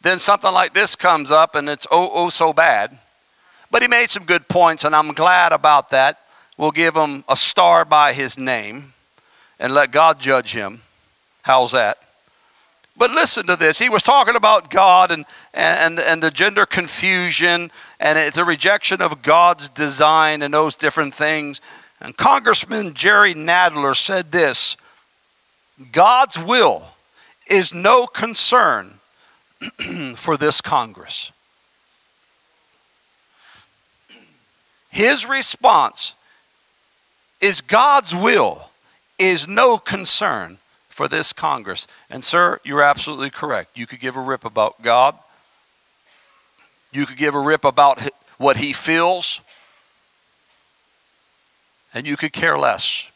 Then something like this comes up and it's oh, oh so bad. But he made some good points, and I'm glad about that. We'll give him a star by his name and let God judge him. How's that? But listen to this. He was talking about God and, and, and the gender confusion, and it's a rejection of God's design and those different things. And Congressman Jerry Nadler said this God's will is no concern for this Congress. His response is God's will is no concern for this Congress. And, sir, you're absolutely correct. You could give a rip about God, you could give a rip about what He feels, and you could care less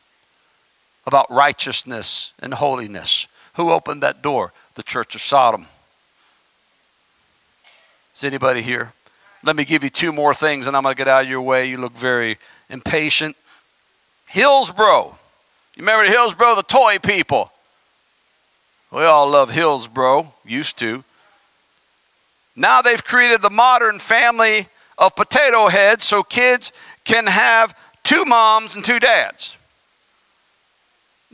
about righteousness and holiness. Who opened that door? The Church of Sodom. Is anybody here? Let me give you two more things and I'm going to get out of your way. You look very impatient. Hillsboro. You remember Hillsboro, the toy people? We all love Hillsboro, used to. Now they've created the modern family of potato heads so kids can have two moms and two dads.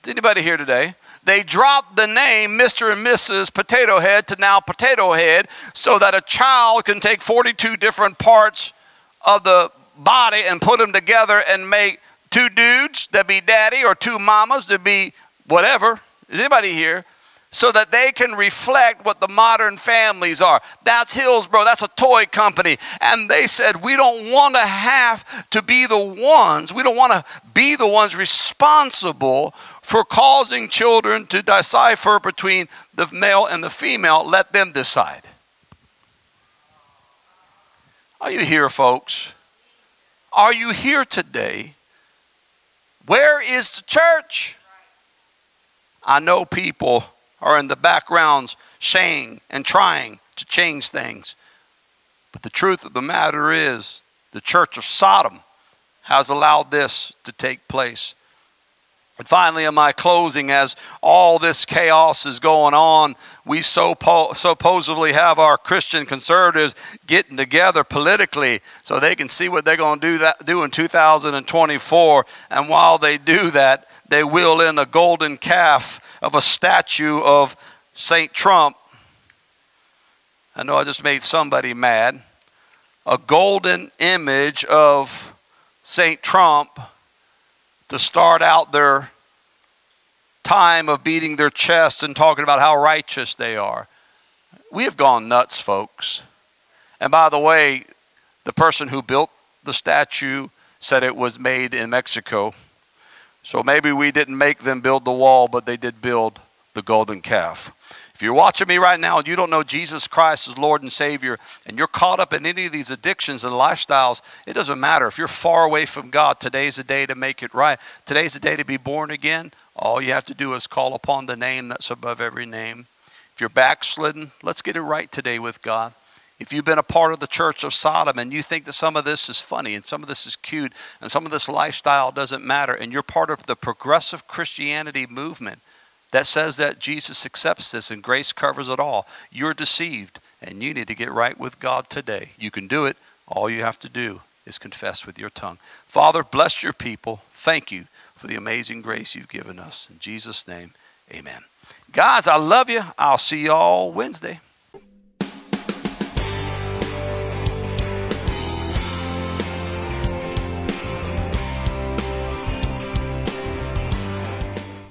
Is anybody here today? They dropped the name Mr. and Mrs. Potato Head to now Potato Head so that a child can take 42 different parts of the body and put them together and make two dudes that be daddy or two mamas that be whatever. Is anybody here? So that they can reflect what the modern families are. That's Hillsboro, that's a toy company. And they said, We don't want to have to be the ones, we don't want to be the ones responsible for causing children to decipher between the male and the female. Let them decide. Are you here, folks? Are you here today? Where is the church? I know people are in the backgrounds saying and trying to change things. But the truth of the matter is, the church of Sodom has allowed this to take place. And finally, in my closing, as all this chaos is going on, we so supposedly have our Christian conservatives getting together politically so they can see what they're going to do, that, do in 2024. And while they do that, they wheel in a golden calf of a statue of St. Trump. I know I just made somebody mad. A golden image of St. Trump to start out their time of beating their chest and talking about how righteous they are. We have gone nuts, folks. And by the way, the person who built the statue said it was made in Mexico. So maybe we didn't make them build the wall, but they did build the golden calf. If you're watching me right now and you don't know Jesus Christ as Lord and Savior, and you're caught up in any of these addictions and lifestyles, it doesn't matter. If you're far away from God, today's the day to make it right. Today's the day to be born again. All you have to do is call upon the name that's above every name. If you're backslidden, let's get it right today with God. If you've been a part of the church of Sodom and you think that some of this is funny and some of this is cute and some of this lifestyle doesn't matter, and you're part of the progressive Christianity movement that says that Jesus accepts this and grace covers it all, you're deceived and you need to get right with God today. You can do it. All you have to do is confess with your tongue. Father, bless your people. Thank you for the amazing grace you've given us. In Jesus' name, amen. Guys, I love you. I'll see you all Wednesday.